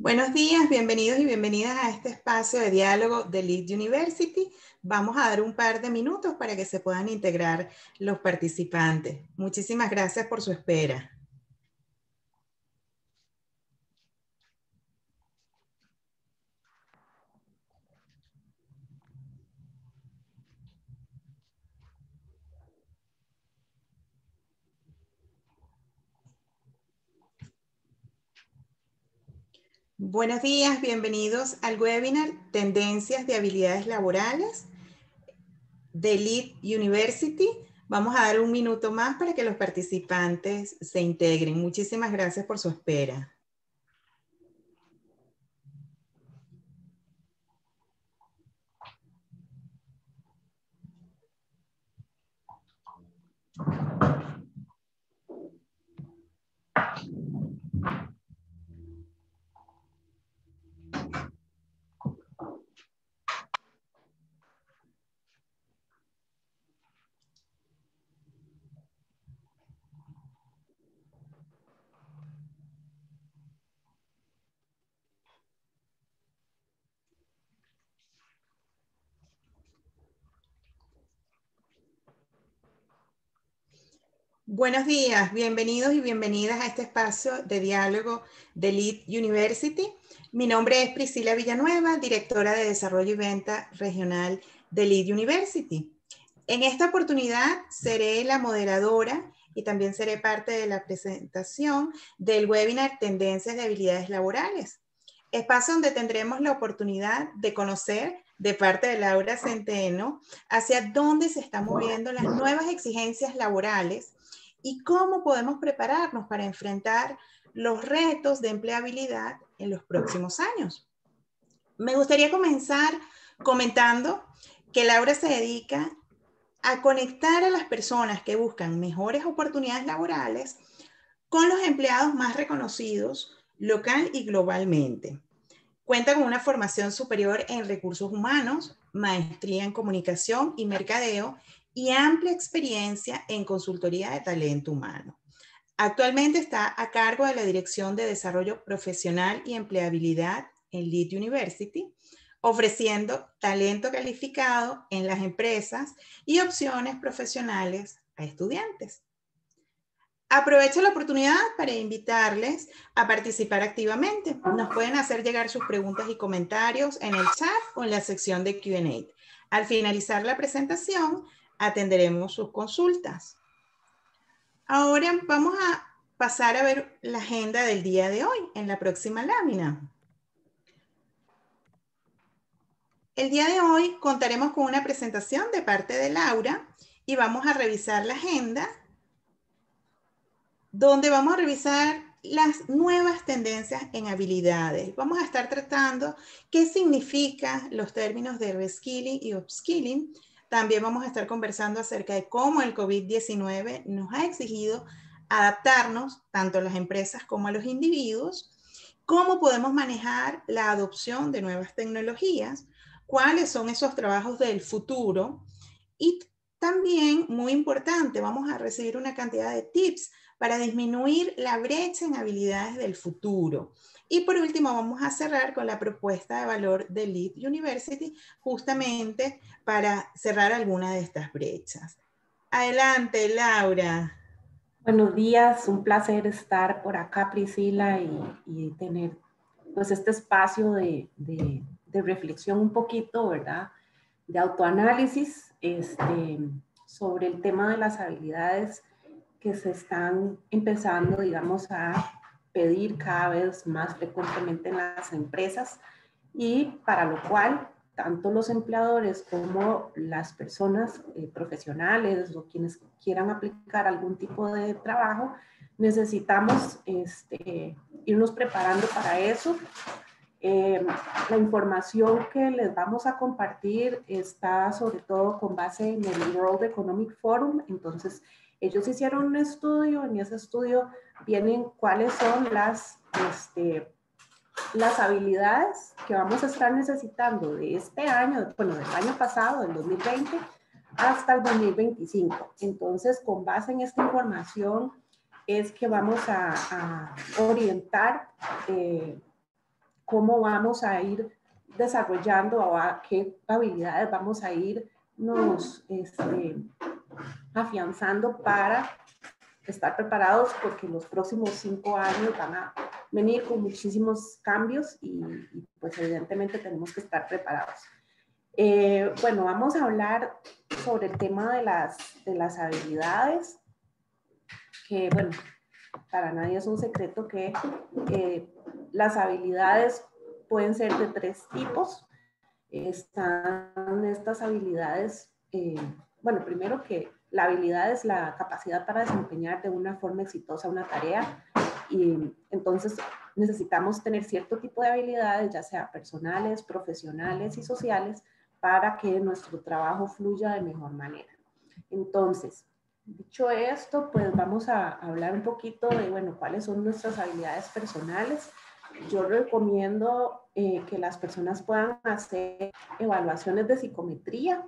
Buenos días, bienvenidos y bienvenidas a este espacio de diálogo de Lead University. Vamos a dar un par de minutos para que se puedan integrar los participantes. Muchísimas gracias por su espera. Buenos días, bienvenidos al webinar Tendencias de Habilidades Laborales de Lead University. Vamos a dar un minuto más para que los participantes se integren. Muchísimas gracias por su espera. Buenos días, bienvenidos y bienvenidas a este espacio de diálogo de Lead University. Mi nombre es Priscila Villanueva, directora de Desarrollo y Venta Regional de Lead University. En esta oportunidad seré la moderadora y también seré parte de la presentación del webinar Tendencias de Habilidades Laborales, espacio donde tendremos la oportunidad de conocer de parte de Laura Centeno hacia dónde se están moviendo las nuevas exigencias laborales y cómo podemos prepararnos para enfrentar los retos de empleabilidad en los próximos años. Me gustaría comenzar comentando que Laura se dedica a conectar a las personas que buscan mejores oportunidades laborales con los empleados más reconocidos local y globalmente. Cuenta con una formación superior en recursos humanos, maestría en comunicación y mercadeo y amplia experiencia en consultoría de talento humano. Actualmente está a cargo de la Dirección de Desarrollo Profesional y Empleabilidad en Lead University, ofreciendo talento calificado en las empresas y opciones profesionales a estudiantes. Aprovecho la oportunidad para invitarles a participar activamente. Nos pueden hacer llegar sus preguntas y comentarios en el chat o en la sección de QA. Al finalizar la presentación, atenderemos sus consultas. Ahora vamos a pasar a ver la agenda del día de hoy en la próxima lámina. El día de hoy contaremos con una presentación de parte de Laura y vamos a revisar la agenda donde vamos a revisar las nuevas tendencias en habilidades. Vamos a estar tratando qué significan los términos de reskilling y upskilling, también vamos a estar conversando acerca de cómo el COVID-19 nos ha exigido adaptarnos tanto a las empresas como a los individuos, cómo podemos manejar la adopción de nuevas tecnologías, cuáles son esos trabajos del futuro y también, muy importante, vamos a recibir una cantidad de tips para disminuir la brecha en habilidades del futuro. Y por último, vamos a cerrar con la propuesta de valor de Lead University, justamente para cerrar alguna de estas brechas. Adelante, Laura. Buenos días, un placer estar por acá, Priscila, y, tener pues este espacio de, de, reflexión un poquito, ¿verdad? De autoanálisis este, sobre el tema de las habilidades que se están empezando, digamos, a pedir cada vez más frecuentemente en las empresas y para lo cual tanto los empleadores como las personas eh, profesionales o quienes quieran aplicar algún tipo de trabajo, necesitamos este, irnos preparando para eso. Eh, la información que les vamos a compartir está sobre todo con base en el World Economic Forum, entonces ellos hicieron un estudio, en ese estudio vienen cuáles son las, este, las habilidades que vamos a estar necesitando de este año, bueno, del año pasado, del 2020, hasta el 2025. Entonces, con base en esta información, es que vamos a, orientar eh, cómo vamos a ir desarrollando o a qué habilidades vamos a ir nos este, afianzando para estar preparados porque los próximos cinco años van a venir con muchísimos cambios y, pues evidentemente tenemos que estar preparados. Eh, bueno, vamos a hablar sobre el tema de las, de las habilidades, que bueno, para nadie es un secreto que eh, las habilidades pueden ser de tres tipos. Están estas habilidades, eh, bueno, primero que la habilidad es la capacidad para desempeñar de una forma exitosa una tarea y entonces necesitamos tener cierto tipo de habilidades, ya sea personales, profesionales y sociales, para que nuestro trabajo fluya de mejor manera. Entonces, dicho esto, pues vamos a hablar un poquito de, bueno, cuáles son nuestras habilidades personales. Yo recomiendo eh, que las personas puedan hacer evaluaciones de psicometría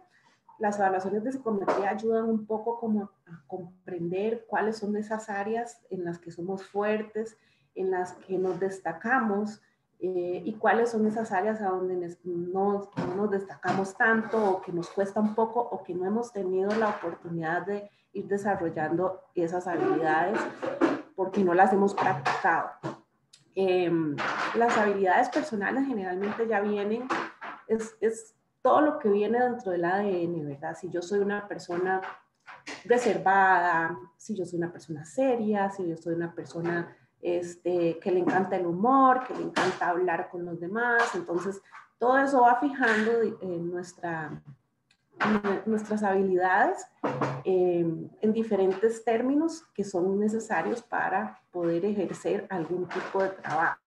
las evaluaciones de psicometría ayudan un poco como a comprender cuáles son esas áreas en las que somos fuertes, en las que nos destacamos eh, y cuáles son esas áreas a donde no, nos destacamos tanto o que nos cuesta un poco o que no hemos tenido la oportunidad de ir desarrollando esas habilidades porque no las hemos practicado. Em, las habilidades personales generalmente ya vienen, es, es todo lo que viene dentro del ADN, ¿verdad? Si yo soy una persona reservada, si yo soy una persona seria, si yo soy una persona este, que le encanta el humor, que le encanta hablar con los demás, entonces todo eso va fijando en nuestra, nuestras habilidades eh, en diferentes términos que son necesarios para poder ejercer algún tipo de trabajo.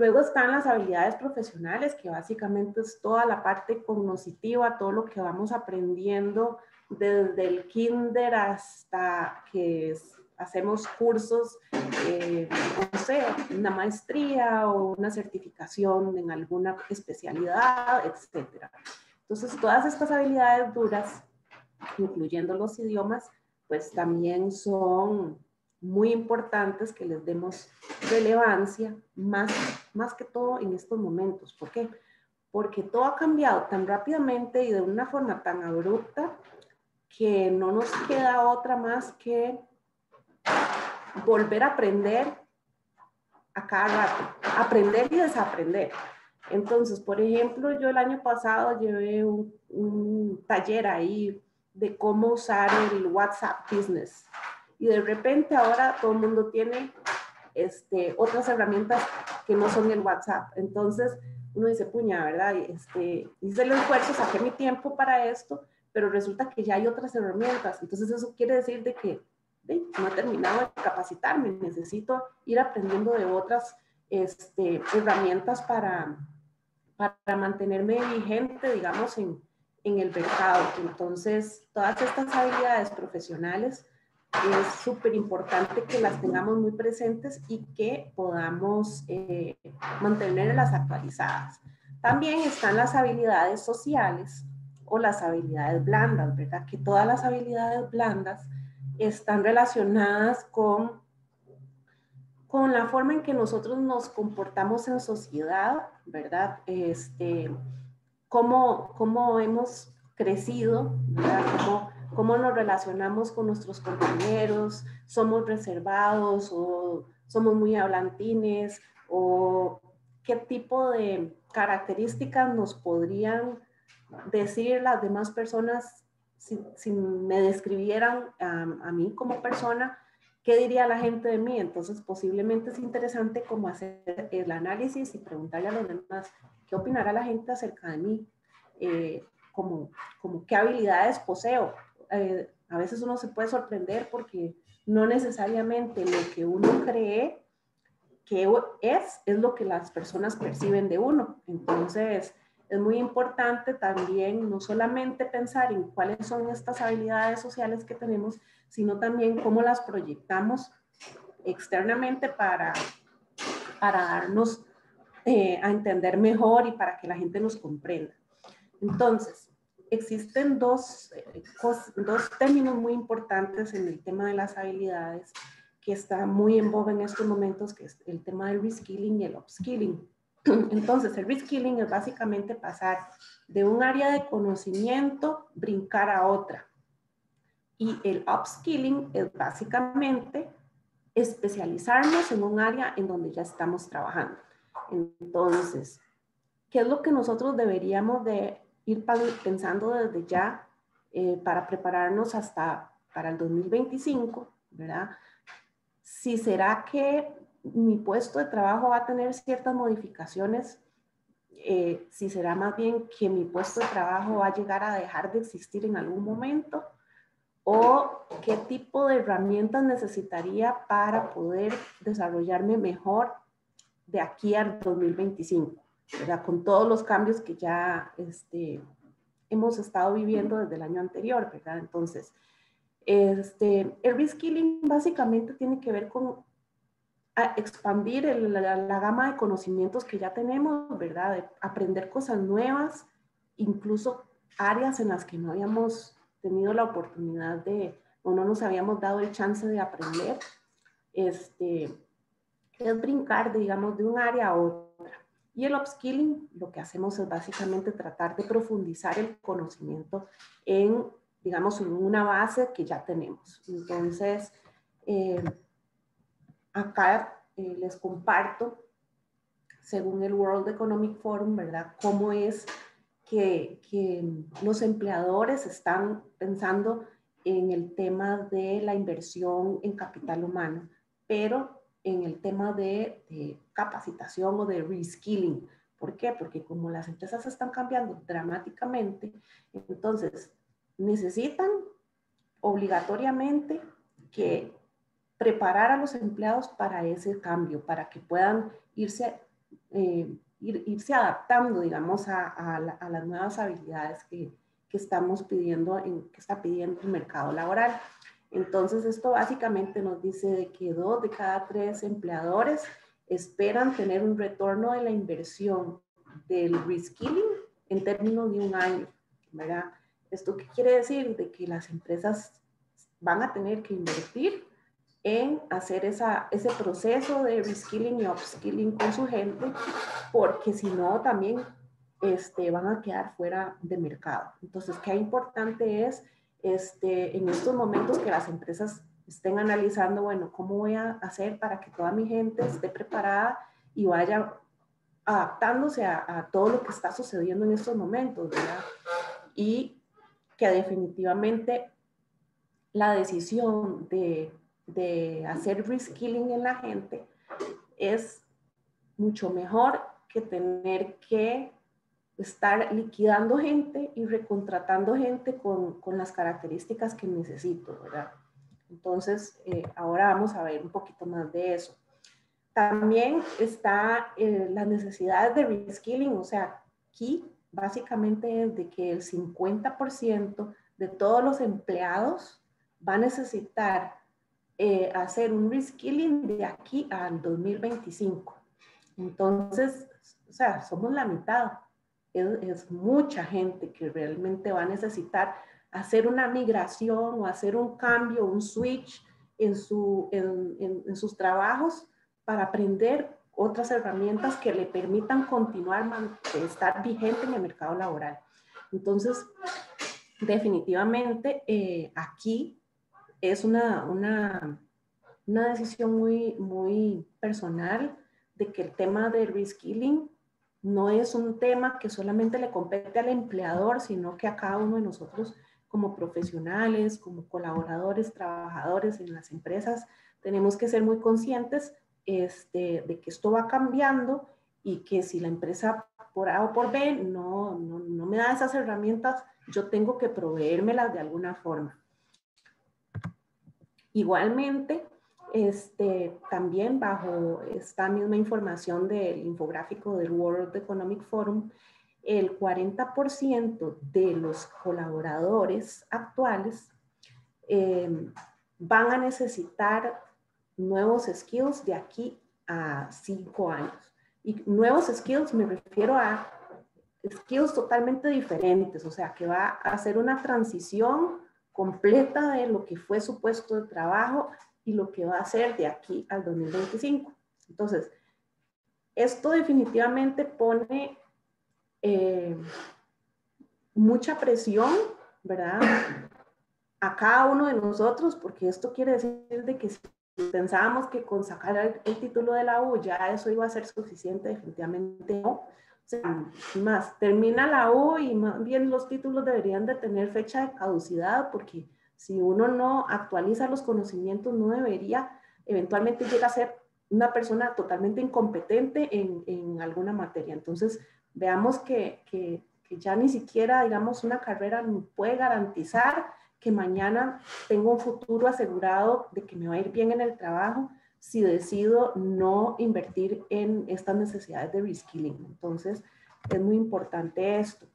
Luego están las habilidades profesionales, que básicamente es toda la parte cognitiva, todo lo que vamos aprendiendo desde el kinder hasta que hacemos cursos, eh, no sé, una maestría o una certificación en alguna especialidad, etc. Entonces, todas estas habilidades duras, incluyendo los idiomas, pues también son muy importantes que les demos relevancia, más, más que todo en estos momentos. ¿Por qué? Porque todo ha cambiado tan rápidamente y de una forma tan abrupta que no nos queda otra más que volver a aprender a cada rato, aprender y desaprender. Entonces, por ejemplo, yo el año pasado llevé un, un taller ahí de cómo usar el WhatsApp Business y de repente ahora todo el mundo tiene este, otras herramientas que no son el WhatsApp. Entonces uno dice, puña, ¿verdad? Este, hice el esfuerzo, saqué mi tiempo para esto, pero resulta que ya hay otras herramientas. Entonces eso quiere decir de que no he terminado de capacitarme, necesito ir aprendiendo de otras este, herramientas para, para mantenerme vigente, digamos, en, en el mercado. Entonces, todas estas habilidades profesionales es súper importante que las tengamos muy presentes y que podamos eh, mantenerlas actualizadas. También están las habilidades sociales o las habilidades blandas, ¿verdad? Que todas las habilidades blandas están relacionadas con, con la forma en que nosotros nos comportamos en sociedad, ¿verdad? Este, cómo, cómo hemos crecido, ¿verdad? Cómo, cómo nos relacionamos con nuestros compañeros, somos reservados o somos muy hablantines o qué tipo de características nos podrían decir las demás personas si, me describieran a, mí como persona, ¿qué diría la gente de mí? Entonces posiblemente es interesante como hacer el análisis y preguntarle a los demás, ¿qué opinará la gente acerca de mí? Eh, como, como qué habilidades poseo, eh, a veces uno se puede sorprender porque no necesariamente lo que uno cree que es, es lo que las personas perciben de uno. Entonces, es muy importante también no solamente pensar en cuáles son estas habilidades sociales que tenemos, sino también cómo las proyectamos externamente para, para darnos eh, a entender mejor y para que la gente nos comprenda. Entonces, existen dos, eh, dos términos muy importantes en el tema de las habilidades que está muy en boga en estos momentos, que es el tema del reskilling y el upskilling. Entonces, el reskilling es básicamente pasar de un área de conocimiento, brincar a otra. Y el upskilling es básicamente especializarnos en un área en donde ya estamos trabajando. Entonces, ¿qué es lo que nosotros deberíamos de pensando desde ya eh, para prepararnos hasta para el 2025, ¿verdad? Si será que mi puesto de trabajo va a tener ciertas modificaciones, eh, si será más bien que mi puesto de trabajo va a llegar a dejar de existir en algún momento, o qué tipo de herramientas necesitaría para poder desarrollarme mejor de aquí al 2025, ¿verdad? Con todos los cambios que ya este, hemos estado viviendo desde el año anterior, ¿verdad? Entonces, este, el reskilling básicamente tiene que ver con expandir la, gama de conocimientos que ya tenemos, ¿verdad? De aprender cosas nuevas, incluso áreas en las que no habíamos tenido la oportunidad de, o no nos habíamos dado el chance de aprender. Este, es brincar, digamos, de un área a otra. Y el upskilling, lo que hacemos es básicamente tratar de profundizar el conocimiento en, digamos, una base que ya tenemos. Entonces, eh, acá eh, les comparto, según el World Economic Forum, ¿verdad? Cómo es que, que los empleadores están pensando en el tema de la inversión en capital humano, pero en el tema de, capacitación o de reskilling. ¿Por qué? Porque como las empresas están cambiando dramáticamente, entonces necesitan obligatoriamente que preparar a los empleados para ese cambio, para que puedan irse, eh, irse adaptando, digamos, a, las nuevas habilidades que, que estamos pidiendo, en, que está pidiendo el mercado laboral. Entonces, esto básicamente nos dice de que dos de cada tres empleadores esperan tener un retorno de la inversión del reskilling en términos de un año, ¿verdad? ¿Esto qué quiere decir? De que las empresas van a tener que invertir en hacer esa, ese proceso de reskilling y upskilling con su gente, porque si no, también este, van a quedar fuera de mercado. Entonces, qué importante es este, en estos momentos que las empresas estén analizando, bueno, ¿cómo voy a hacer para que toda mi gente esté preparada y vaya adaptándose a, todo lo que está sucediendo en estos momentos, ¿verdad? Y que definitivamente la decisión de, de hacer reskilling en la gente es mucho mejor que tener que estar liquidando gente y recontratando gente con, con las características que necesito, ¿verdad? Entonces, eh, ahora vamos a ver un poquito más de eso. También está eh, las necesidades de reskilling, o sea, aquí básicamente es de que el 50% de todos los empleados va a necesitar eh, hacer un reskilling de aquí al 2025. Entonces, o sea, somos la mitad es, mucha gente que realmente va a necesitar hacer una migración o hacer un cambio, un switch en, su, en, sus trabajos para aprender otras herramientas que le permitan continuar, estar vigente en el mercado laboral. Entonces, definitivamente eh, aquí es una, una, una, decisión muy, muy personal de que el tema del reskilling no es un tema que solamente le compete al empleador, sino que a cada uno de nosotros como profesionales, como colaboradores, trabajadores en las empresas, tenemos que ser muy conscientes este, de que esto va cambiando y que si la empresa por A o por B no, no, no me da esas herramientas, yo tengo que proveérmelas de alguna forma. Igualmente, este, también bajo esta misma información del infográfico del World Economic Forum, el 40% de los colaboradores actuales em, van a necesitar nuevos skills de aquí a cinco años. Y nuevos skills me refiero a skills totalmente diferentes, o sea, que va a hacer una transición completa de lo que fue su puesto de trabajo y lo que va a hacer de aquí al 2025. Entonces, Esto definitivamente pone eh, mucha presión, ¿verdad? A cada uno de nosotros, porque esto quiere decir de que si pensábamos que con sacar el, título de la U ya eso iba a ser suficiente, definitivamente no. O sea, más, termina la U y más bien los títulos deberían de tener fecha de caducidad, porque si uno no actualiza los conocimientos, no debería eventualmente llegar a ser una persona totalmente incompetente en, en alguna materia. Entonces, veamos que, que, que, ya ni siquiera, digamos, una carrera puede garantizar que mañana tengo un futuro asegurado de que me va a ir bien en el trabajo si decido no invertir en estas necesidades de reskilling. Entonces, es muy importante esto.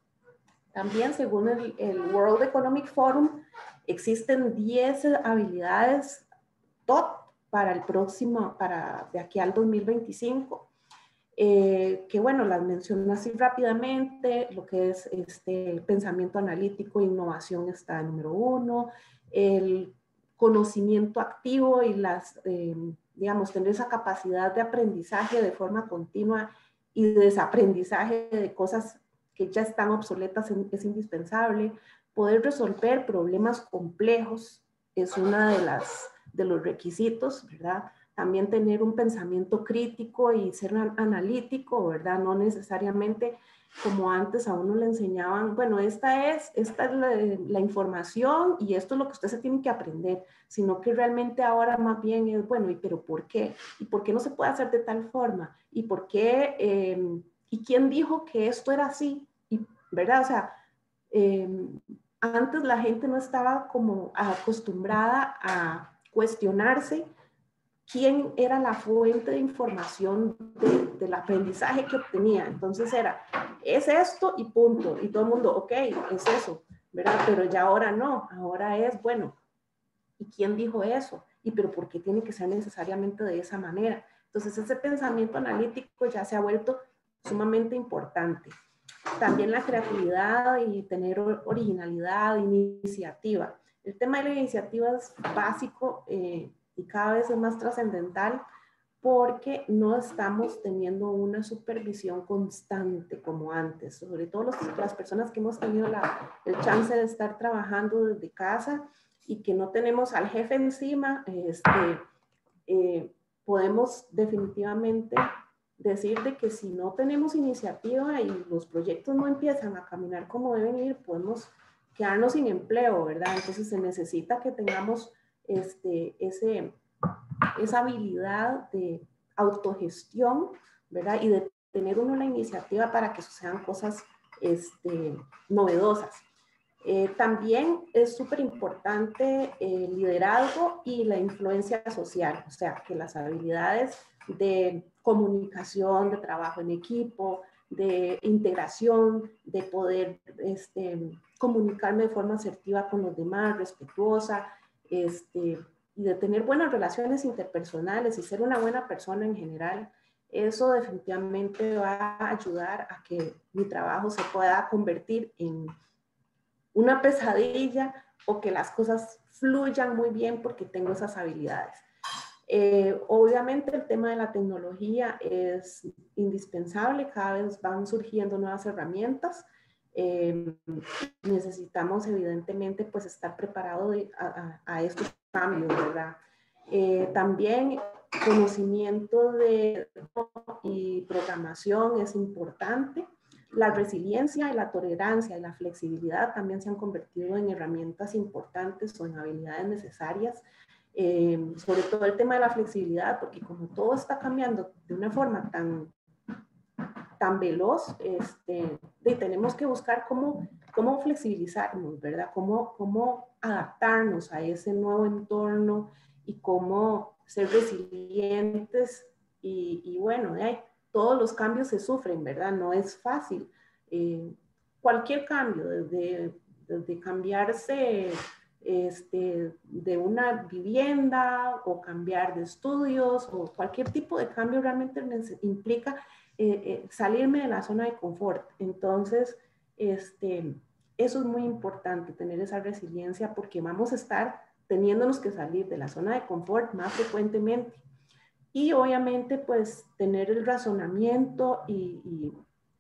También, según el, el World Economic Forum, existen 10 habilidades top para el próximo, para de aquí al 2025. Eh, que bueno, las menciono así rápidamente, lo que es este pensamiento analítico, innovación está número uno, el conocimiento activo y las, eh, digamos, tener esa capacidad de aprendizaje de forma continua y desaprendizaje de cosas que ya están obsoletas es indispensable. Poder resolver problemas complejos es una de las de los requisitos, ¿verdad? También tener un pensamiento crítico y ser analítico, ¿verdad? No necesariamente como antes a uno le enseñaban, bueno, esta es, esta es la, información y esto es lo que usted se tiene que aprender, sino que realmente ahora más bien es, bueno, ¿y pero por qué? ¿Y por qué no se puede hacer de tal forma? ¿Y por qué? Em, ¿Y quién dijo que esto era así? Y, ¿Verdad? O sea, em, antes la gente no estaba como acostumbrada a cuestionarse quién era la fuente de información del aprendizaje que obtenía. Entonces era, es esto y punto. Y todo el mundo, ok, es eso, ¿verdad? Pero ya ahora no, ahora es, bueno, ¿y quién dijo eso? ¿Y pero por qué tiene que ser necesariamente de esa manera? Entonces ese pensamiento analítico ya se ha vuelto sumamente importante. También la creatividad y tener originalidad, iniciativa. El tema de la iniciativa es básico eh, y cada vez es más trascendental porque no estamos teniendo una supervisión constante como antes, sobre todo las personas que hemos tenido la, el chance de estar trabajando desde casa y que no tenemos al jefe encima, este, eh, podemos definitivamente decir de que si no tenemos iniciativa y los proyectos no empiezan a caminar como deben ir, podemos quedarnos sin empleo, ¿verdad? Entonces se necesita que tengamos este, ese, esa habilidad de autogestión, ¿verdad? Y de tener uno la iniciativa para que sucedan cosas este, novedosas. Eh, también es súper importante el liderazgo y la influencia social, o sea, que las habilidades de comunicación, de trabajo en equipo, de integración, de poder este, comunicarme de forma asertiva con los demás, respetuosa, este, y de tener buenas relaciones interpersonales y ser una buena persona en general, eso definitivamente va a ayudar a que mi trabajo se pueda convertir en una pesadilla o que las cosas fluyan muy bien porque tengo esas habilidades. Eh, obviamente el tema de la tecnología es indispensable, cada vez van surgiendo nuevas herramientas. Eh, necesitamos evidentemente pues estar preparados a, estos cambios, ¿verdad? Eh, también conocimiento de y programación es importante. La resiliencia y la tolerancia y la flexibilidad también se han convertido en herramientas importantes o en habilidades necesarias eh, sobre todo el tema de la flexibilidad, porque como todo está cambiando de una forma tan, tan veloz, este, tenemos que buscar cómo, cómo flexibilizarnos, ¿verdad? Cómo, cómo adaptarnos a ese nuevo entorno y cómo ser resilientes. Y, y bueno, todos los cambios se sufren, ¿verdad? No es fácil. Eh, cualquier cambio, desde, desde cambiarse este, de una vivienda o cambiar de estudios o cualquier tipo de cambio realmente implica eh, eh, salirme de la zona de confort. Entonces, este, eso es muy importante, tener esa resiliencia porque vamos a estar teniéndonos que salir de la zona de confort más frecuentemente. y obviamente pues tener el razonamiento y,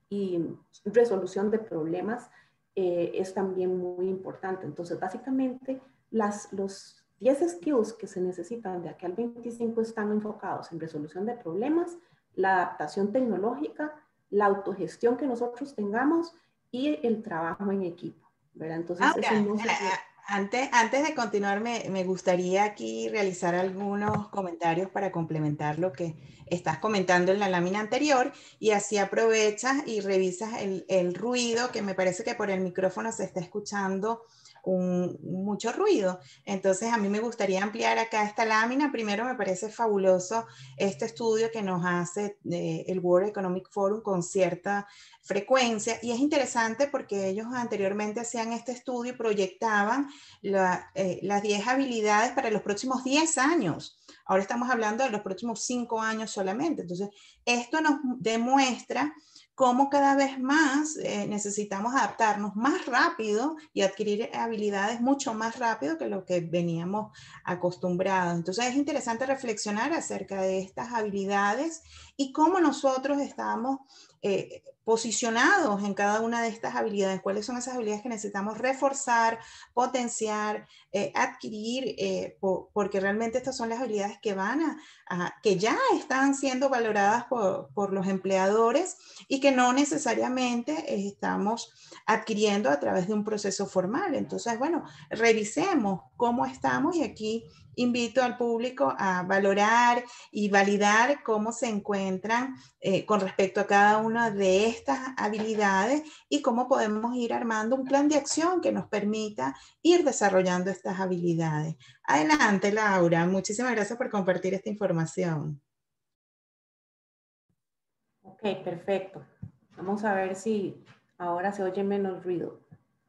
y, resolución de problemas eh, es también muy importante. Entonces básicamente las, los 10 skills que se necesitan de aquí al 25 están enfocados en resolución de problemas, la adaptación tecnológica, la autogestión que nosotros tengamos y el trabajo en equipo. ¿verdad? Entonces, antes, antes de continuar, me, me, gustaría aquí realizar algunos comentarios para complementar lo que estás comentando en la lámina anterior y así aprovechas y revisas el, el ruido que me parece que por el micrófono se está escuchando un, mucho ruido. Entonces, a mí me gustaría ampliar acá esta lámina. Primero, me parece fabuloso este estudio que nos hace eh, el World Economic Forum con cierta frecuencia y es interesante porque ellos anteriormente hacían este estudio y proyectaban eh, las 10 habilidades para los próximos 10 años. Ahora estamos hablando de los próximos 5 años solamente. Entonces, esto nos demuestra cómo cada vez más eh, necesitamos adaptarnos más rápido y adquirir habilidades mucho más rápido que lo que veníamos acostumbrados. Entonces es interesante reflexionar acerca de estas habilidades y cómo nosotros estamos eh, posicionados en cada una de estas habilidades, cuáles son esas habilidades que necesitamos reforzar, potenciar, eh, adquirir, eh, porque realmente estas son las habilidades que van a, que ya están siendo valoradas por, por, los empleadores y que no necesariamente estamos adquiriendo a través de un proceso formal. Entonces, bueno, revisemos cómo estamos y aquí invito al público a valorar y validar cómo se encuentran eh, con respecto a cada una de estas habilidades y cómo podemos ir armando un plan de acción que nos permita ir desarrollando estas habilidades. Adelante, Laura. Muchísimas gracias por compartir esta información. Ok, perfecto. Vamos a ver si ahora se oye menos ruido.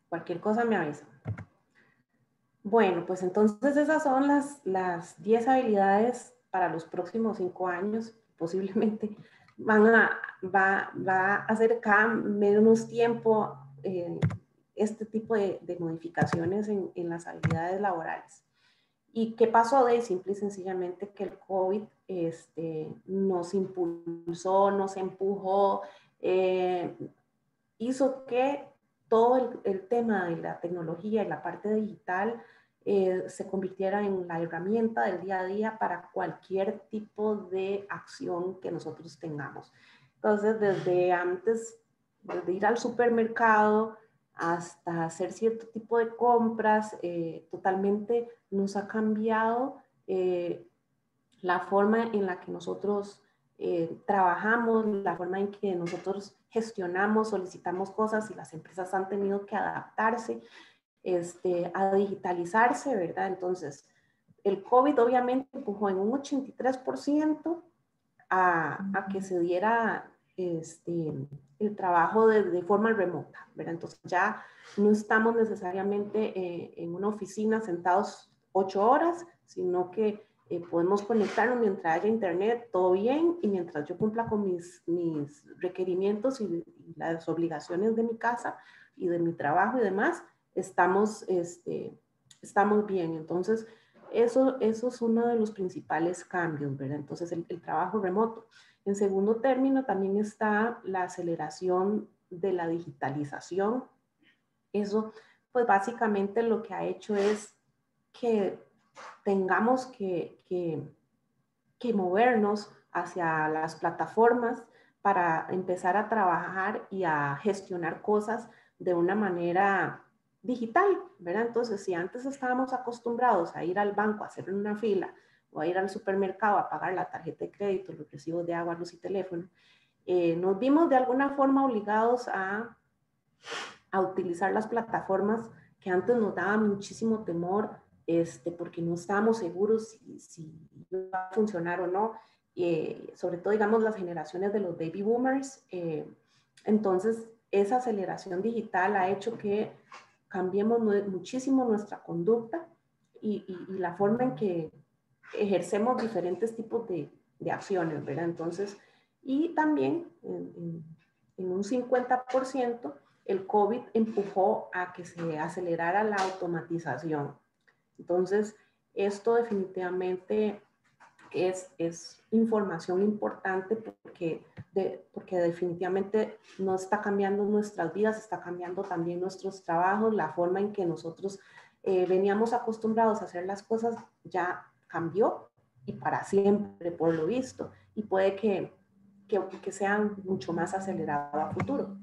Cualquier cosa me avisa. Bueno, pues entonces esas son las, las 10 habilidades para los próximos 5 años. Posiblemente van a, va, va a hacer cada menos tiempo eh, este tipo de, modificaciones en, en, las habilidades laborales. ¿Y qué pasó de simple y sencillamente que el COVID este, nos impulsó, nos empujó, eh, hizo que todo el, el, tema de la tecnología y la parte digital eh, se convirtiera en la herramienta del día a día para cualquier tipo de acción que nosotros tengamos. Entonces, desde antes, desde ir al supermercado hasta hacer cierto tipo de compras, eh, totalmente nos ha cambiado eh, la forma en la que nosotros trabajamos, la forma en que nosotros gestionamos, solicitamos cosas y las empresas han tenido que adaptarse este, a digitalizarse, ¿verdad? Entonces, el COVID obviamente empujó en un 83% a, que se diera este, el trabajo de, forma remota, ¿verdad? Entonces ya no estamos necesariamente eh, en una oficina sentados ocho horas, sino que eh, podemos conectarnos mientras haya internet, todo bien, y mientras yo cumpla con mis, requerimientos y las obligaciones de mi casa y de mi trabajo y demás, estamos, este, estamos bien. Entonces, eso, eso es uno de los principales cambios, ¿verdad? Entonces, el, trabajo remoto. En segundo término, también está la aceleración de la digitalización. Eso, pues básicamente lo que ha hecho es que tengamos que, que, que movernos hacia las plataformas para empezar a trabajar y a gestionar cosas de una manera digital, ¿verdad? Entonces, si antes estábamos acostumbrados a ir al banco a hacer una fila o a ir al supermercado a pagar la tarjeta de crédito, los recibos de agua, luz y teléfono, eh, nos vimos de alguna forma obligados a, utilizar las plataformas que antes nos daban muchísimo temor, este, porque no estábamos seguros si, si iba a funcionar o no, eh, sobre todo, digamos, las generaciones de los baby boomers. Eh, entonces, esa aceleración digital ha hecho que cambiemos muchísimo nuestra conducta y, la forma en que ejercemos diferentes tipos de, acciones, ¿verdad? Entonces, y también en, un 50%, el COVID empujó a que se acelerara la automatización. Entonces, esto definitivamente es, es información importante porque, porque definitivamente no está cambiando nuestras vidas, está cambiando también nuestros trabajos, la forma en que nosotros eh, veníamos acostumbrados a hacer las cosas ya cambió y para siempre, por lo visto, y puede que, que, que sean mucho más acelerado a futuro.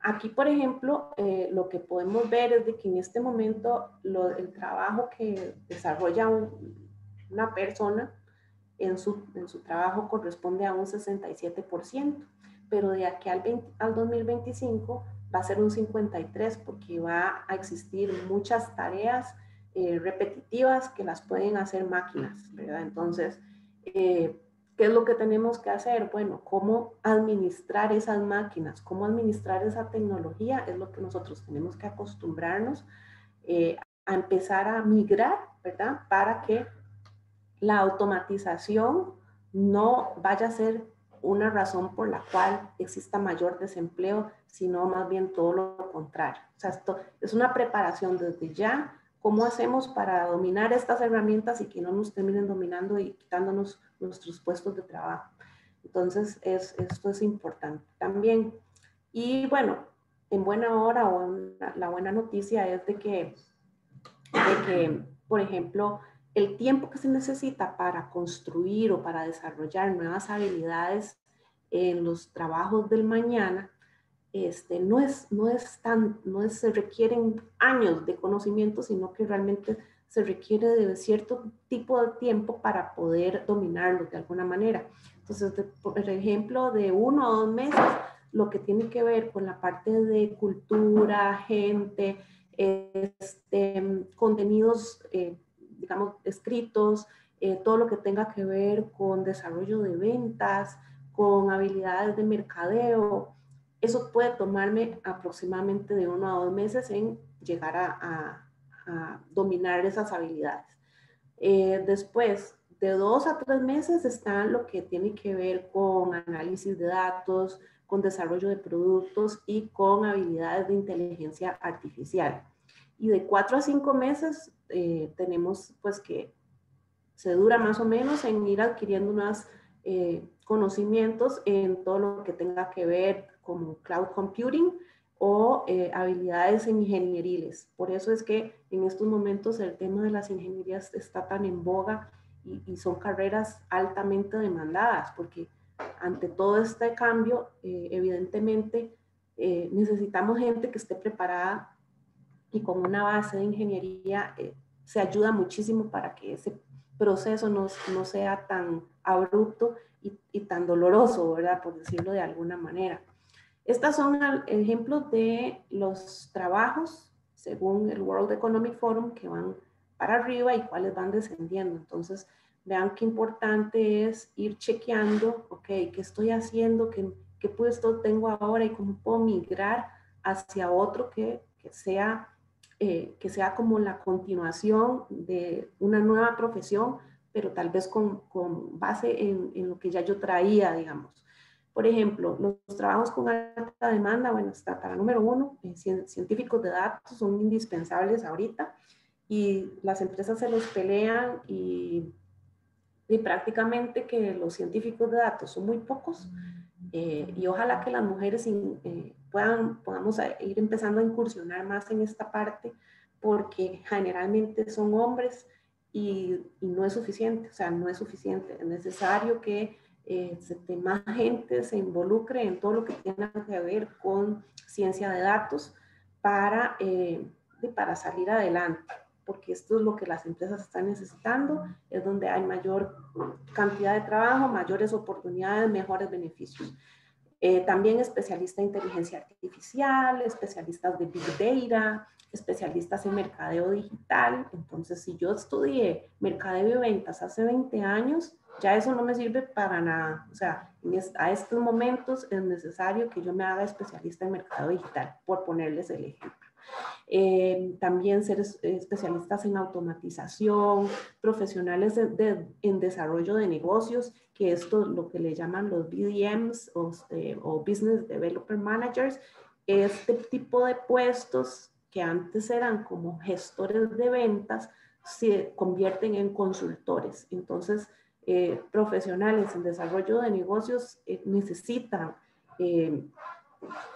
Aquí, por ejemplo, eh, lo que podemos ver es de que en este momento el trabajo que desarrolla una persona en su, en su, trabajo corresponde a un 67%, pero de aquí al, al 2025 va a ser un 53% porque va a existir muchas tareas eh, repetitivas que las pueden hacer máquinas, ¿verdad? Entonces, eh, ¿Qué es lo que tenemos que hacer? Bueno, cómo administrar esas máquinas, cómo administrar esa tecnología es lo que nosotros tenemos que acostumbrarnos eh, a empezar a migrar, ¿verdad? Para que la automatización no vaya a ser una razón por la cual exista mayor desempleo, sino más bien todo lo contrario. O sea, esto es una preparación desde ya. ¿Cómo hacemos para dominar estas herramientas y que no nos terminen dominando y quitándonos nuestros puestos de trabajo. Entonces, es, esto es importante también. Y bueno, en buena hora o la buena noticia es de que, de que, por ejemplo, el tiempo que se necesita para construir o para desarrollar nuevas habilidades en los trabajos del mañana, este, no, es, no, es tan, no es, se requieren años de conocimiento, sino que realmente se requiere de cierto tipo de tiempo para poder dominarlo de alguna manera. Entonces, por ejemplo, de uno o dos meses, lo que tiene que ver con la parte de cultura, gente, este, contenidos, eh, digamos, escritos, eh, todo lo que tenga que ver con desarrollo de ventas, con habilidades de mercadeo, eso puede tomarme aproximadamente de uno a dos meses en llegar a dominar esas habilidades. Eh, después, de dos a tres meses está lo que tiene que ver con análisis de datos, con desarrollo de productos y con habilidades de inteligencia artificial. Y de cuatro a cinco meses eh, tenemos pues que se dura más o menos en ir adquiriendo unos eh, conocimientos en todo lo que tenga que ver con cloud computing, o eh, habilidades ingenieriles. Por eso es que en estos momentos el tema de las ingenierías está tan en boga y, son carreras altamente demandadas, porque ante todo este cambio, evidentemente necesitamos gente que esté preparada y con una base de ingeniería se ayuda muchísimo para que ese proceso no, no sea tan abrupto y, y tan doloroso, ¿verdad? Por decirlo de alguna manera. Estas son ejemplos de los trabajos según el World Economic Forum que van para arriba y cuáles van descendiendo. Entonces, vean qué importante es ir chequeando, ok, qué estoy haciendo, qué, qué puesto tengo ahora y cómo puedo migrar hacia otro que, que sea, eh, que sea como la continuación de una nueva profesión, pero tal vez con, con base en, en, lo que ya yo traía, digamos. Por ejemplo, los trabajos con alta demanda, bueno, está para número uno, eh, científicos de datos son indispensables ahorita y las empresas se los pelean y, y prácticamente que los científicos de datos son muy pocos eh, y ojalá que las mujeres eh, puedan, podamos ir empezando a incursionar más en esta parte porque generalmente son hombres y, y no es suficiente, o sea, no es suficiente, es necesario que eh, más gente se involucre en todo lo que tiene que ver con ciencia de datos para, eh, para salir adelante, porque esto es lo que las empresas están necesitando, es donde hay mayor cantidad de trabajo, mayores oportunidades, mejores beneficios. Eh, también especialistas en inteligencia artificial, especialistas de Big Data, especialistas en mercadeo digital. Entonces, si yo estudié mercadeo y ventas hace 20 años, ya eso no me sirve para nada. O sea, a estos momentos es necesario que yo me haga especialista en mercado digital, por ponerles el ejemplo. Eh, también ser especialistas en automatización, profesionales en desarrollo de negocios, que esto lo que le llaman los BDMs o, eh, o Business Developer Managers, este tipo de puestos que antes eran como gestores de ventas, se convierten en consultores. Entonces, eh, profesionales en desarrollo de negocios eh, necesitan eh,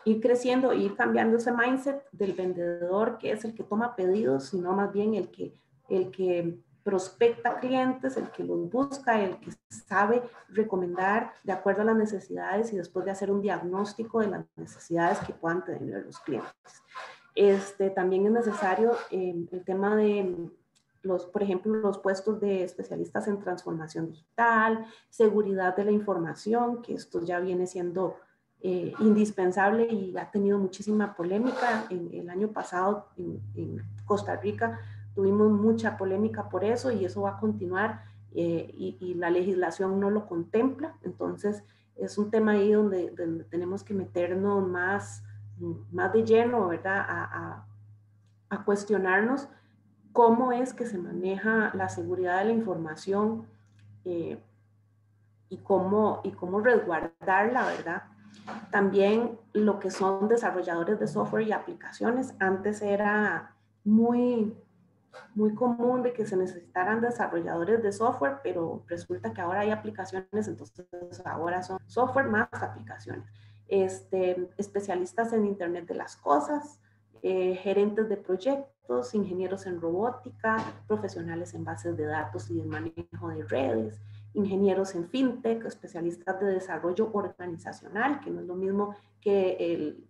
ir creciendo, ir cambiando ese mindset del vendedor que es el que toma pedidos, sino más bien el que, el que prospecta clientes, el que los busca, el que sabe recomendar de acuerdo a las necesidades y después de hacer un diagnóstico de las necesidades que puedan tener los clientes. Este, también es necesario eh, el tema de los, por ejemplo, los puestos de especialistas en transformación digital, seguridad de la información, que esto ya viene siendo eh, indispensable y ha tenido muchísima polémica. En, el año pasado en, Costa Rica tuvimos mucha polémica por eso y eso va a continuar eh, y, la legislación no lo contempla. Entonces es un tema ahí donde, tenemos que meternos más, más de lleno, ¿verdad? A, a, cuestionarnos cómo es que se maneja la seguridad de la información eh, y, cómo, y cómo resguardarla, ¿verdad? También lo que son desarrolladores de software y aplicaciones. Antes era muy, muy común de que se necesitaran desarrolladores de software, pero resulta que ahora hay aplicaciones, entonces ahora son software más aplicaciones. Este, especialistas en Internet de las Cosas, eh, gerentes de proyectos, ingenieros en robótica, profesionales en bases de datos y en manejo de redes, ingenieros en fintech, especialistas de desarrollo organizacional, que no es lo mismo que el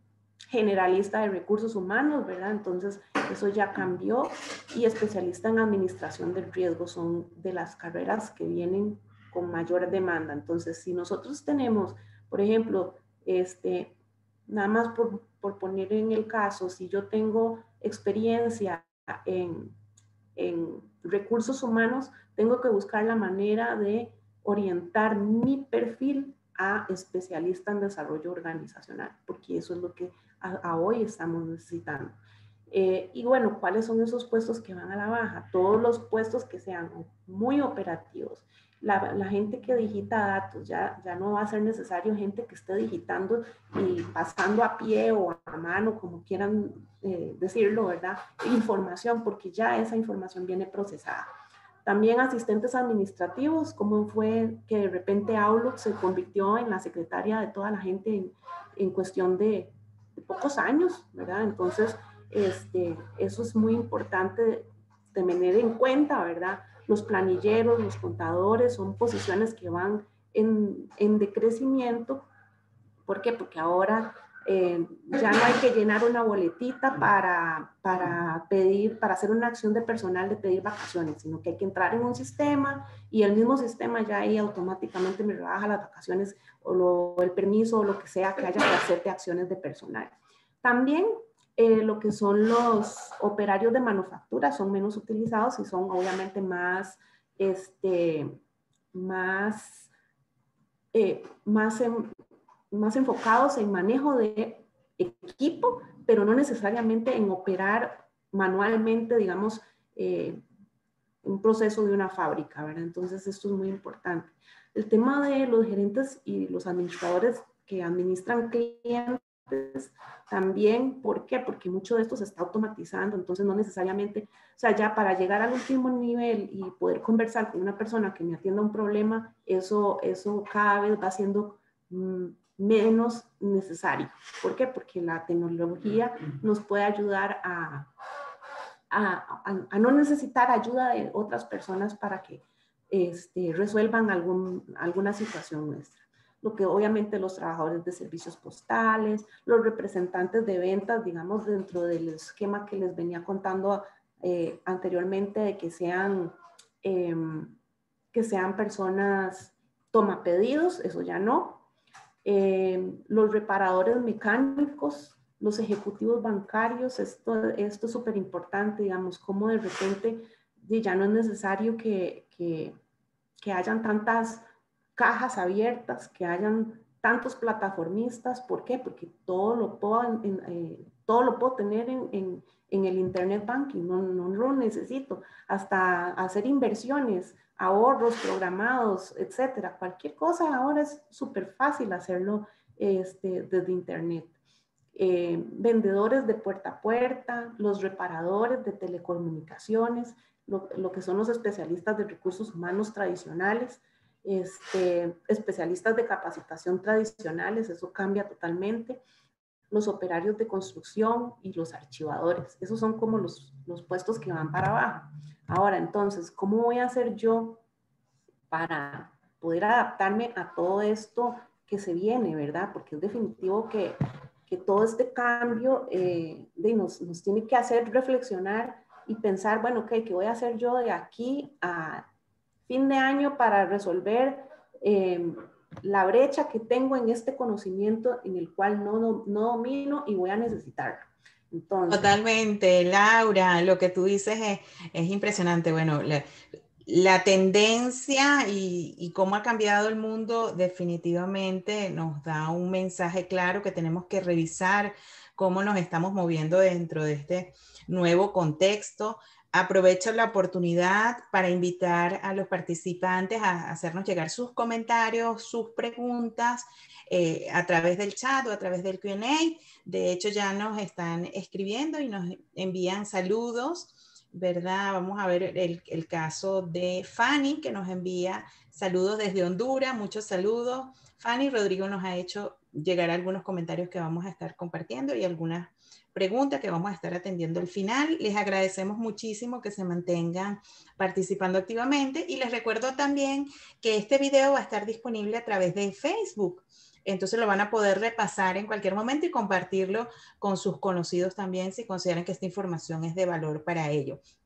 generalista de recursos humanos, ¿verdad? Entonces, eso ya cambió. Y especialista en administración del riesgo son de las carreras que vienen con mayor demanda. Entonces, si nosotros tenemos, por ejemplo, este, nada más por, por poner en el caso, si yo tengo experiencia en, en recursos humanos, tengo que buscar la manera de orientar mi perfil a especialista en desarrollo organizacional, porque eso es lo que a, hoy estamos necesitando. Eh, y bueno, ¿cuáles son esos puestos que van a la baja? Todos los puestos que sean muy operativos. La, gente que digita datos, ya, ya no va a ser necesario gente que esté digitando y pasando a pie o a mano, como quieran eh, decirlo, ¿verdad? Información, porque ya esa información viene procesada. También asistentes administrativos, como fue que de repente Outlook se convirtió en la secretaria de toda la gente en, en cuestión de, pocos años, ¿verdad? Entonces, este, eso es muy importante tener en cuenta, ¿verdad? Los planilleros, los contadores son posiciones que van en, en decrecimiento. ¿Por qué? Porque ahora eh, ya no hay que llenar una boletita para, para pedir, para hacer una acción de personal de pedir vacaciones, sino que hay que entrar en un sistema y el mismo sistema ya ahí automáticamente me rebaja las vacaciones o el permiso o lo que sea que haya que hacer de acciones de personal. También eh, lo que son los operarios de manufactura son menos utilizados y son obviamente más, este, más, eh, más, más enfocados en manejo de equipo, pero no necesariamente en operar manualmente, digamos, eh, un proceso de una fábrica, ¿verdad? Entonces, esto es muy importante. El tema de los gerentes y los administradores que administran clientes también, ¿por qué? Porque mucho de esto se está automatizando, entonces no necesariamente, o sea, ya para llegar al último nivel y poder conversar con una persona que me atienda un problema, eso, eso cada vez va siendo mm, menos necesario. ¿Por qué? Porque la tecnología nos puede ayudar a, a, a, no necesitar ayuda de otras personas para que este, resuelvan algún, alguna situación nuestra. Lo que obviamente los trabajadores de servicios postales, los representantes de ventas, digamos, dentro del esquema que les venía contando eh, anteriormente de que sean, em, que sean personas toma pedidos, eso ya no, eh, los reparadores mecánicos, los ejecutivos bancarios, esto, esto es súper importante, digamos, como de repente ya no es necesario que, que, que, hayan tantas cajas abiertas, que hayan tantos plataformistas, ¿por qué? Porque todo lo puedo, eh, todo lo puedo tener en, en, en, el Internet Banking, no, no lo necesito, hasta hacer inversiones ahorros programados, etcétera. Cualquier cosa ahora es súper fácil hacerlo este, desde Internet. Eh, vendedores de puerta a puerta, los reparadores de telecomunicaciones, lo, que son los especialistas de recursos humanos tradicionales, este, especialistas de capacitación tradicionales, eso cambia totalmente, los operarios de construcción y los archivadores. Esos son como los, los puestos que van para abajo. Ahora, entonces, ¿cómo voy a hacer yo para poder adaptarme a todo esto que se viene, verdad? Porque es definitivo que, que todo este cambio eh, de nos, nos, tiene que hacer reflexionar y pensar, bueno, ¿qué voy a hacer yo de aquí a fin de año para resolver eh, la brecha que tengo en este conocimiento en el cual no, no, no domino y voy a necesitarlo? Entonces, Totalmente, Laura, lo que tú dices es, es impresionante. Bueno, la, la tendencia y, cómo ha cambiado el mundo definitivamente nos da un mensaje claro que tenemos que revisar cómo nos estamos moviendo dentro de este nuevo contexto. Aprovecho la oportunidad para invitar a los participantes a hacernos llegar sus comentarios, sus preguntas eh, a través del chat o a través del QA. De hecho, ya nos están escribiendo y nos envían saludos ¿verdad? Vamos a ver el, caso de Fanny, que nos envía saludos desde Honduras, muchos saludos. Fanny Rodrigo nos ha hecho llegar algunos comentarios que vamos a estar compartiendo y algunas preguntas que vamos a estar atendiendo al final. Les agradecemos muchísimo que se mantengan participando activamente y les recuerdo también que este video va a estar disponible a través de Facebook. Entonces lo van a poder repasar en cualquier momento y compartirlo con sus conocidos también si consideran que esta información es de valor para ellos.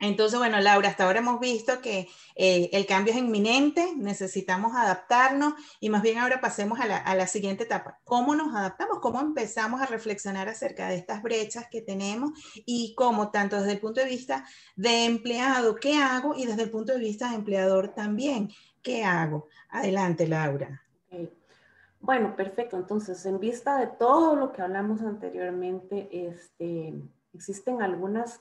Entonces, bueno, Laura, hasta ahora hemos visto que eh, el cambio es inminente, necesitamos adaptarnos y más bien ahora pasemos a la, siguiente etapa. ¿Cómo nos adaptamos? ¿Cómo empezamos a reflexionar acerca de estas brechas que tenemos y cómo, tanto desde el punto de vista de empleado, qué hago? Y desde el punto de vista de empleador también, ¿qué hago? Adelante, Laura. Bueno, perfecto. Entonces, en vista de todo lo que hablamos anteriormente, este, existen algunas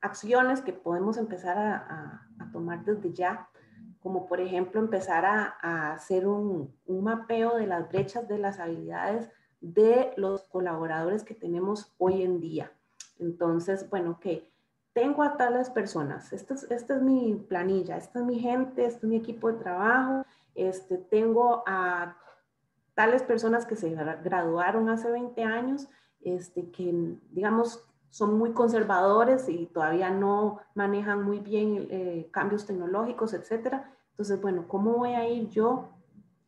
acciones que podemos empezar a, tomar desde ya, como por ejemplo empezar a, hacer un, mapeo de las brechas de las habilidades de los colaboradores que tenemos hoy en día. Entonces, bueno, ok, tengo a tales personas, esta es, esta es mi planilla, esta es mi gente, este es mi equipo de trabajo, este, tengo a tales personas que se graduaron hace 20 años, este, que digamos son muy conservadores y todavía no manejan muy bien eh, cambios tecnológicos, etcétera. Entonces, bueno, ¿cómo voy a ir yo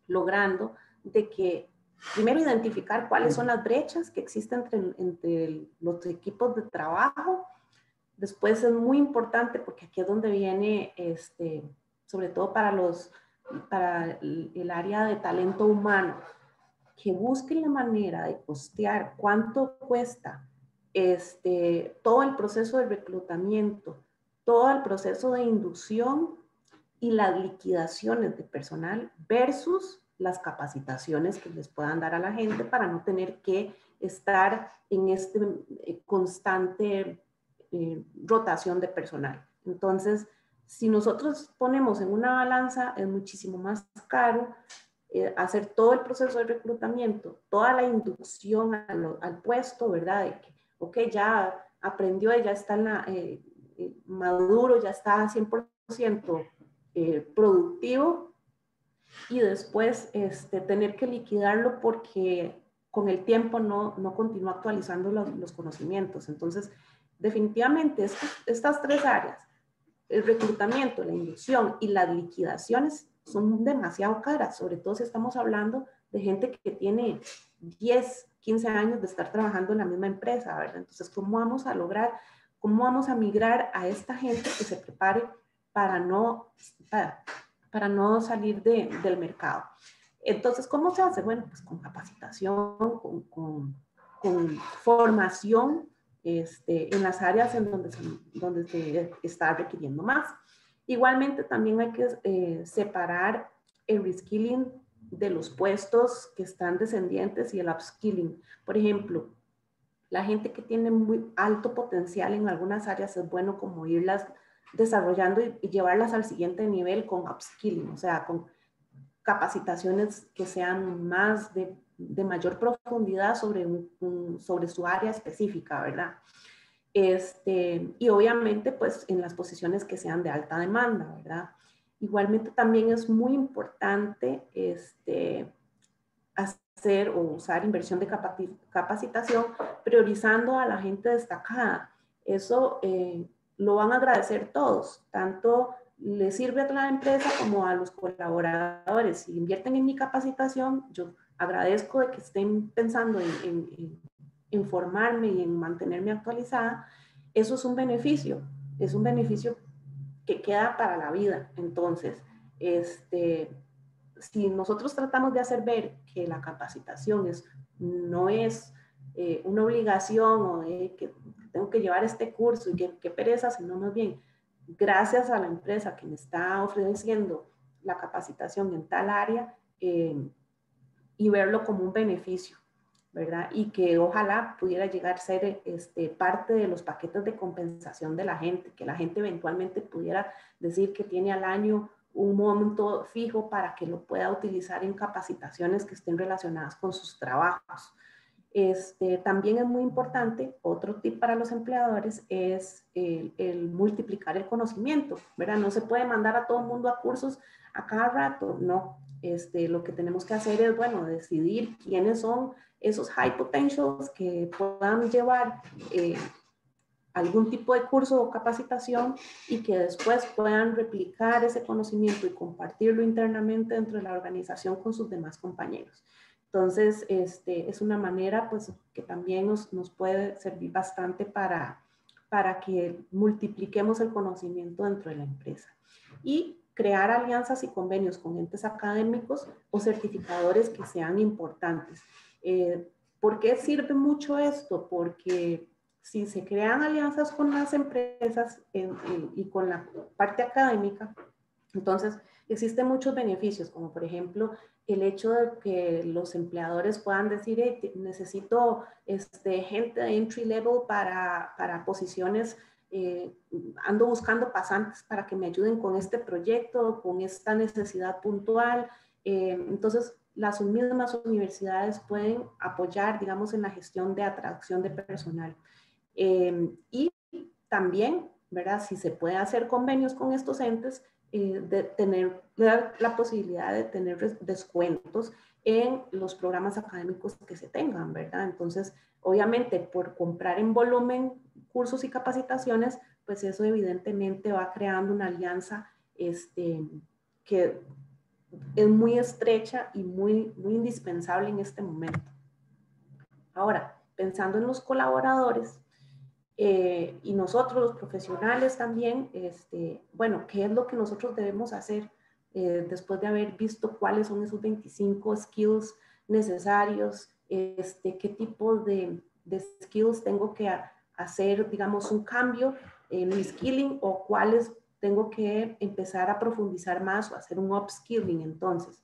logrando de que primero identificar cuáles son las brechas que existen entre, entre los equipos de trabajo? Después es muy importante porque aquí es donde viene, este, sobre todo para los para el área de talento humano, que busquen la manera de postear cuánto cuesta este, todo el proceso de reclutamiento, todo el proceso de inducción y las liquidaciones de personal versus las capacitaciones que les puedan dar a la gente para no tener que estar en este eh, constante eh, rotación de personal. Entonces, si nosotros ponemos en una balanza, es muchísimo más caro eh, hacer todo el proceso de reclutamiento, toda la inducción al, puesto, ¿verdad? Ok, ya aprendió, ya está eh, eh, maduro, ya está 100% productivo y después este, tener que liquidarlo porque con el tiempo no, no continúa actualizando los, los conocimientos. Entonces, definitivamente estas tres áreas, el reclutamiento, la inducción y las liquidaciones son demasiado caras, sobre todo si estamos hablando de gente que tiene 10, 15 años de estar trabajando en la misma empresa, ¿verdad? Entonces, ¿cómo vamos a lograr, cómo vamos a migrar a esta gente que se prepare para no, para, no salir de, del mercado? Entonces, ¿cómo se hace? Bueno, pues con capacitación, con, con, con formación este, en las áreas en donde donde se está requiriendo más. Igualmente también hay que eh, separar el reskilling de los puestos que están descendientes y el upskilling. Por ejemplo, la gente que tiene muy alto potencial en algunas áreas es bueno como irlas desarrollando y, llevarlas al siguiente nivel con upskilling, o sea, con capacitaciones que sean más de, mayor profundidad sobre, sobre su área específica, ¿verdad? Este, y obviamente, pues en las posiciones que sean de alta demanda, ¿verdad? Igualmente también es muy importante este, hacer o usar inversión de capacitación priorizando a la gente destacada. Eso eh, lo van a agradecer todos, tanto le sirve a la empresa como a los colaboradores. Si invierten en mi capacitación, yo agradezco de que estén pensando en, en, formarme y en mantenerme actualizada. Eso es un beneficio, es un beneficio que queda para la vida. Entonces, este, si nosotros tratamos de hacer ver que la capacitación es, no es eh, una obligación o que tengo que llevar este curso y que, pereza, sino más bien gracias a la empresa que me está ofreciendo la capacitación en tal área eh, y verlo como un beneficio, Y que ojalá pudiera llegar a ser este, parte de los paquetes de compensación de la gente, que la gente eventualmente pudiera decir que tiene al año un monto fijo para que lo pueda utilizar en capacitaciones que estén relacionadas con sus trabajos. Este, también es muy importante, otro tip para los empleadores es el, multiplicar el conocimiento. No se puede mandar a todo el mundo a cursos a cada rato, no. Este, lo que tenemos que hacer es, bueno, decidir quiénes son esos high potentials que puedan llevar eh, algún tipo de curso o capacitación y que después puedan replicar ese conocimiento y compartirlo internamente dentro de la organización con sus demás compañeros. Entonces, este, es una manera pues, que también nos, nos puede servir bastante para, para que multipliquemos el conocimiento dentro de la empresa. Y crear alianzas y convenios con entes académicos o certificadores que sean importantes. Eh, ¿Por qué sirve mucho esto? Porque si se crean alianzas con las empresas y con la parte académica, entonces existen muchos beneficios, como por ejemplo el hecho de que los empleadores puedan decir, necesito este, gente de entry level para, para posiciones, eh, ando buscando pasantes para que me ayuden con este proyecto, con esta necesidad puntual. Eh, entonces, las mismas universidades pueden apoyar, digamos, en la gestión de atracción de personal. Eh, y también, ¿verdad? Si se puede hacer convenios con estos entes, eh, de tener la, posibilidad de tener descuentos en los programas académicos que se tengan, ¿verdad? Entonces, obviamente, por comprar en volumen cursos y capacitaciones, pues eso evidentemente va creando una alianza este, que es muy estrecha y muy, muy indispensable en este momento. Ahora, pensando en los colaboradores, eh, y nosotros los profesionales también, este, bueno, ¿qué es lo que nosotros debemos hacer eh, después de haber visto cuáles son esos 25 skills necesarios? Este, ¿Qué tipo de, de skills tengo que hacer, digamos, un cambio en mi skilling o cuáles tengo que empezar a profundizar más o hacer un upskilling entonces?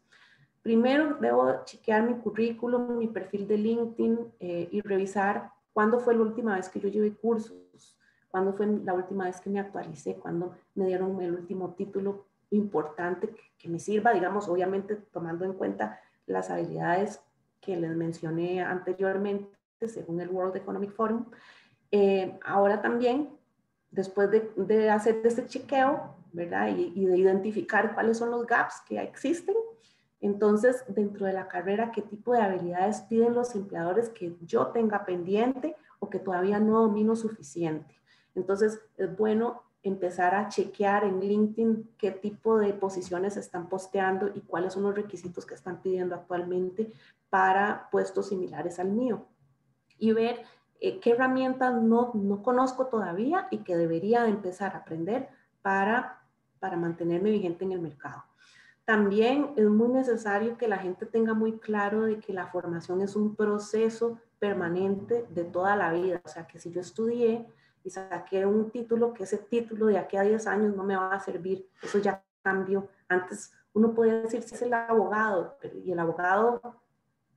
Primero debo chequear mi currículum, mi perfil de LinkedIn eh, y revisar ¿Cuándo fue la última vez que yo llevé cursos? ¿Cuándo fue la última vez que me actualicé? ¿Cuándo me dieron el último título importante que, me sirva? Digamos, obviamente tomando en cuenta las habilidades que les mencioné anteriormente según el World Economic Forum. Eh, ahora también, después de, hacer este chequeo, ¿verdad? Y, y, de identificar cuáles son los gaps que existen, entonces, dentro de la carrera, ¿qué tipo de habilidades piden los empleadores que yo tenga pendiente o que todavía no domino suficiente? Entonces, es bueno empezar a chequear en LinkedIn qué tipo de posiciones están posteando y cuáles son los requisitos que están pidiendo actualmente para puestos similares al mío. Y ver eh, qué herramientas no, no conozco todavía y que debería empezar a aprender para, para mantenerme vigente en el mercado. También es muy necesario que la gente tenga muy claro de que la formación es un proceso permanente de toda la vida. O sea, que si yo estudié y saqué un título, que ese título de aquí a 10 años no me va a servir. Eso ya cambió. Antes uno podía decir si es el abogado, y el abogado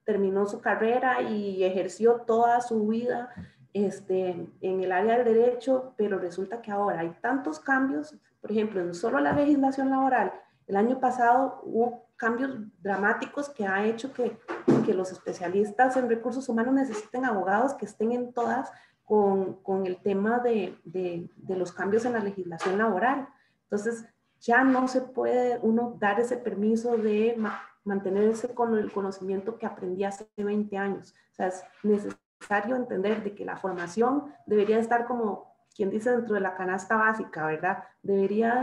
terminó su carrera y ejerció toda su vida este, en el área del derecho, pero resulta que ahora hay tantos cambios, por ejemplo, en solo la legislación laboral, el año pasado hubo cambios dramáticos que ha hecho que, los especialistas en recursos humanos necesiten abogados que estén en todas con, con el tema de, de, los cambios en la legislación laboral. Entonces, ya no se puede uno dar ese permiso de mantenerse con el conocimiento que aprendí hace 20 años. O sea, es necesario entender de que la formación debería estar como quien dice dentro de la canasta básica, ¿verdad? Debería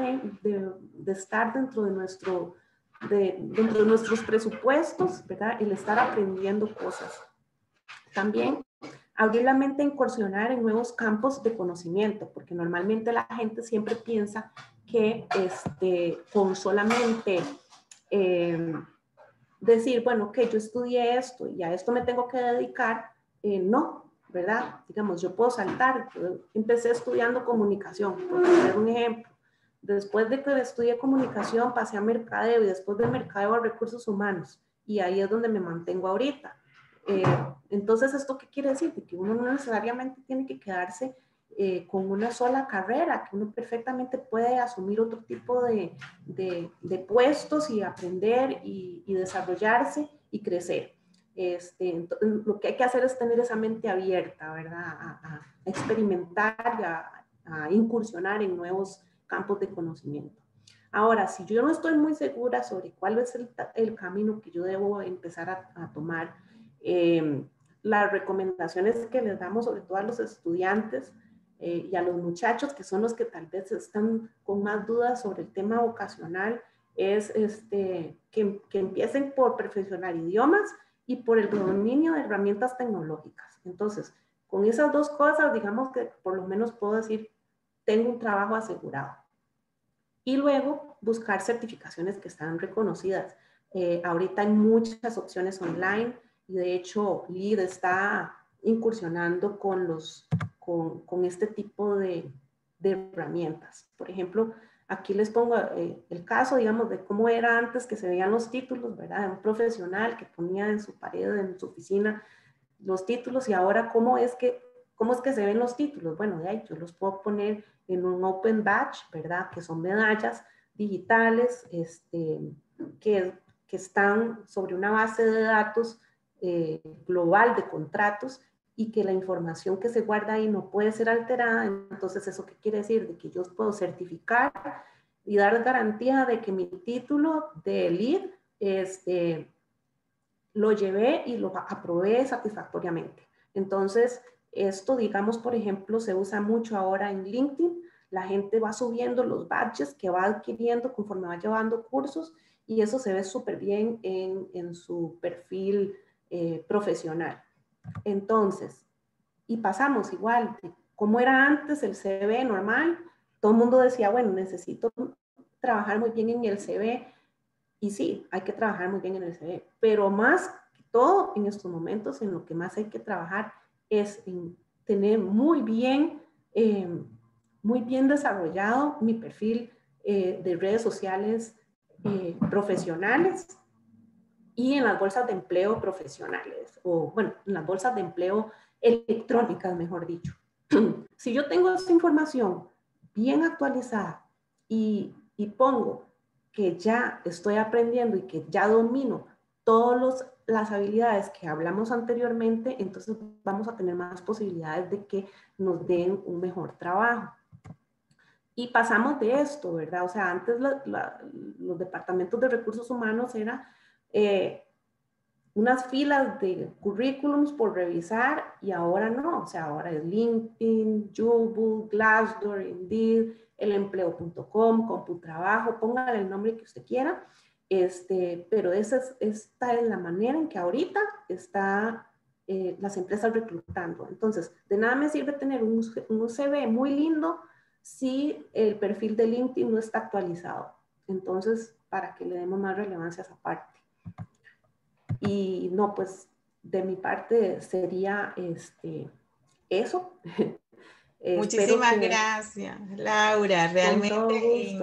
de, estar dentro de, nuestro, de, dentro de nuestros presupuestos, ¿verdad? El estar aprendiendo cosas. También abrir la mente a incursionar en nuevos campos de conocimiento, porque normalmente la gente siempre piensa que este, con solamente eh, decir, bueno, que yo estudié esto y a esto me tengo que dedicar, eh, no, ¿verdad? Digamos, yo puedo saltar, empecé estudiando comunicación, por poner un ejemplo. Después de que estudié comunicación, pasé a mercadeo y después de mercadeo a recursos humanos. Y ahí es donde me mantengo ahorita. Eh, entonces, ¿esto qué quiere decir? Que uno no necesariamente tiene que quedarse eh, con una sola carrera, que uno perfectamente puede asumir otro tipo de, de, de puestos y aprender y, y desarrollarse y crecer. Este, lo que hay que hacer es tener esa mente abierta, ¿verdad? A, experimentar y a, incursionar en nuevos campos de conocimiento. Ahora, si yo no estoy muy segura sobre cuál es el, camino que yo debo empezar a, tomar, eh, las recomendaciones que les damos sobre todo a los estudiantes eh, y a los muchachos que son los que tal vez están con más dudas sobre el tema vocacional es este, que, que empiecen por perfeccionar idiomas y por el dominio de herramientas tecnológicas. Entonces, con esas dos cosas, digamos que por lo menos puedo decir, tengo un trabajo asegurado. Y luego buscar certificaciones que están reconocidas. Eh, ahorita hay muchas opciones online y de hecho LEED está incursionando con, los, con, con este tipo de, de herramientas. Por ejemplo, Aquí les pongo eh, el caso, digamos, de cómo era antes que se veían los títulos, ¿verdad? De un profesional que ponía en su pared, en su oficina, los títulos y ahora cómo es que, cómo es que se ven los títulos. Bueno, ahí yo los puedo poner en un open batch, ¿verdad? Que son medallas digitales este, que, que están sobre una base de datos eh, global de contratos y que la información que se guarda ahí no puede ser alterada, entonces eso qué quiere decir? De que yo puedo certificar y dar garantía de que mi título de lead este, lo llevé y lo aprobé satisfactoriamente. Entonces, esto, digamos, por ejemplo, se usa mucho ahora en LinkedIn. La gente va subiendo los badges que va adquiriendo conforme va llevando cursos y eso se ve súper bien en, en, su perfil eh, profesional. Entonces, y pasamos igual, como era antes el CV normal, todo el mundo decía, bueno, necesito trabajar muy bien en el CV. Y sí, hay que trabajar muy bien en el CV, pero más que todo en estos momentos, en lo que más hay que trabajar es en tener muy bien, em, muy bien desarrollado mi perfil eh, de redes sociales eh, profesionales y en las bolsas de empleo profesionales, o bueno, en las bolsas de empleo electrónicas, mejor dicho. si yo tengo esta información bien actualizada y, y pongo que ya estoy aprendiendo y que ya domino todas las habilidades que hablamos anteriormente, entonces vamos a tener más posibilidades de que nos den un mejor trabajo. Y pasamos de esto, ¿verdad? O sea, antes los departamentos de recursos humanos era eh, unas filas de currículums por revisar y ahora no, o sea, ahora es LinkedIn, Jubel, Glassdoor, Indeed, elempleo.com, CompuTrabajo, póngale el nombre que usted quiera, este, pero esa es, esta es la manera en que ahorita está eh, las empresas reclutando. Entonces, de nada me sirve tener un, un CV muy lindo si el perfil de LinkedIn no está actualizado. Entonces, para que le demos más relevancia a esa parte. Y no, pues de mi parte sería este, eso. Muchísimas gracias, Laura. Realmente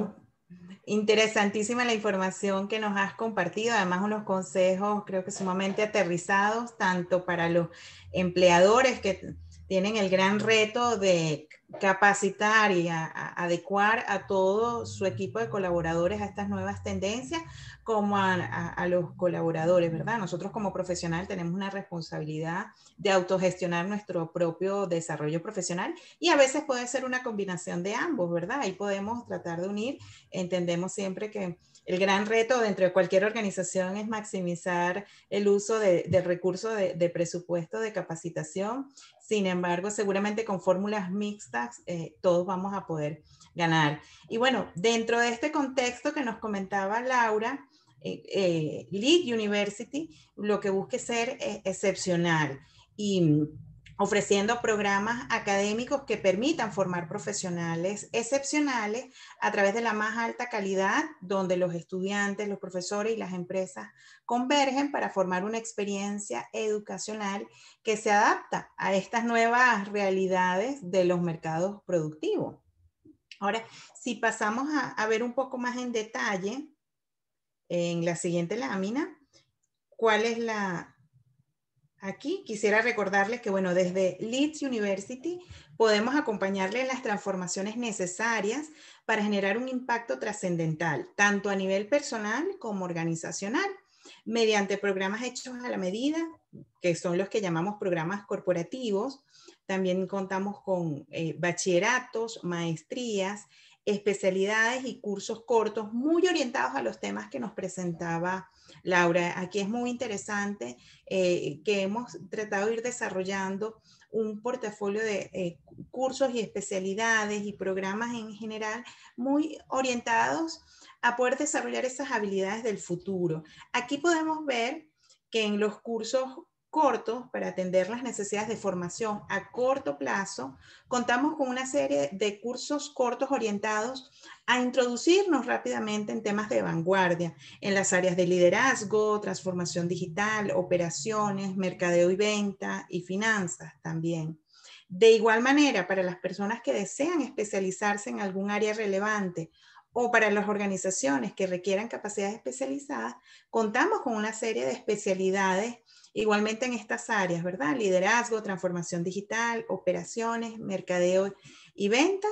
interesantísima la información que nos has compartido. Además, unos consejos creo que sumamente aterrizados, tanto para los empleadores que tienen el gran reto de capacitar y adecuar a todo su equipo de colaboradores a estas nuevas tendencias, como a, los colaboradores, ¿verdad? Nosotros como profesional tenemos una responsabilidad de autogestionar nuestro propio desarrollo profesional y a veces puede ser una combinación de ambos, ¿verdad? Ahí podemos tratar de unir. Entendemos siempre que el gran reto dentro de cualquier organización es maximizar el uso de, del recurso de, presupuesto de capacitación. Sin embargo, seguramente con fórmulas mixtas eh, todos vamos a poder ganar. Y bueno, dentro de este contexto que nos comentaba Laura, eh, eh, Lead University lo que busque ser eh, excepcional y ofreciendo programas académicos que permitan formar profesionales excepcionales a través de la más alta calidad, donde los estudiantes, los profesores y las empresas convergen para formar una experiencia educacional que se adapta a estas nuevas realidades de los mercados productivos. Ahora, si pasamos a, ver un poco más en detalle, en la siguiente lámina, ¿cuál es la... Aquí quisiera recordarles que, bueno, desde Leeds University podemos acompañarle en las transformaciones necesarias para generar un impacto trascendental, tanto a nivel personal como organizacional, mediante programas hechos a la medida, que son los que llamamos programas corporativos. También contamos con eh, bachilleratos, maestrías, especialidades y cursos cortos muy orientados a los temas que nos presentaba Laura. Aquí es muy interesante eh, que hemos tratado de ir desarrollando un portafolio de eh, cursos y especialidades y programas en general muy orientados a poder desarrollar esas habilidades del futuro. Aquí podemos ver que en los cursos cortos para atender las necesidades de formación a corto plazo, contamos con una serie de cursos cortos orientados a introducirnos rápidamente en temas de vanguardia, en las áreas de liderazgo, transformación digital, operaciones, mercadeo y venta y finanzas también. De igual manera, para las personas que desean especializarse en algún área relevante o para las organizaciones que requieran capacidades especializadas, contamos con una serie de especialidades Igualmente en estas áreas, ¿verdad? Liderazgo, transformación digital, operaciones, mercadeo y ventas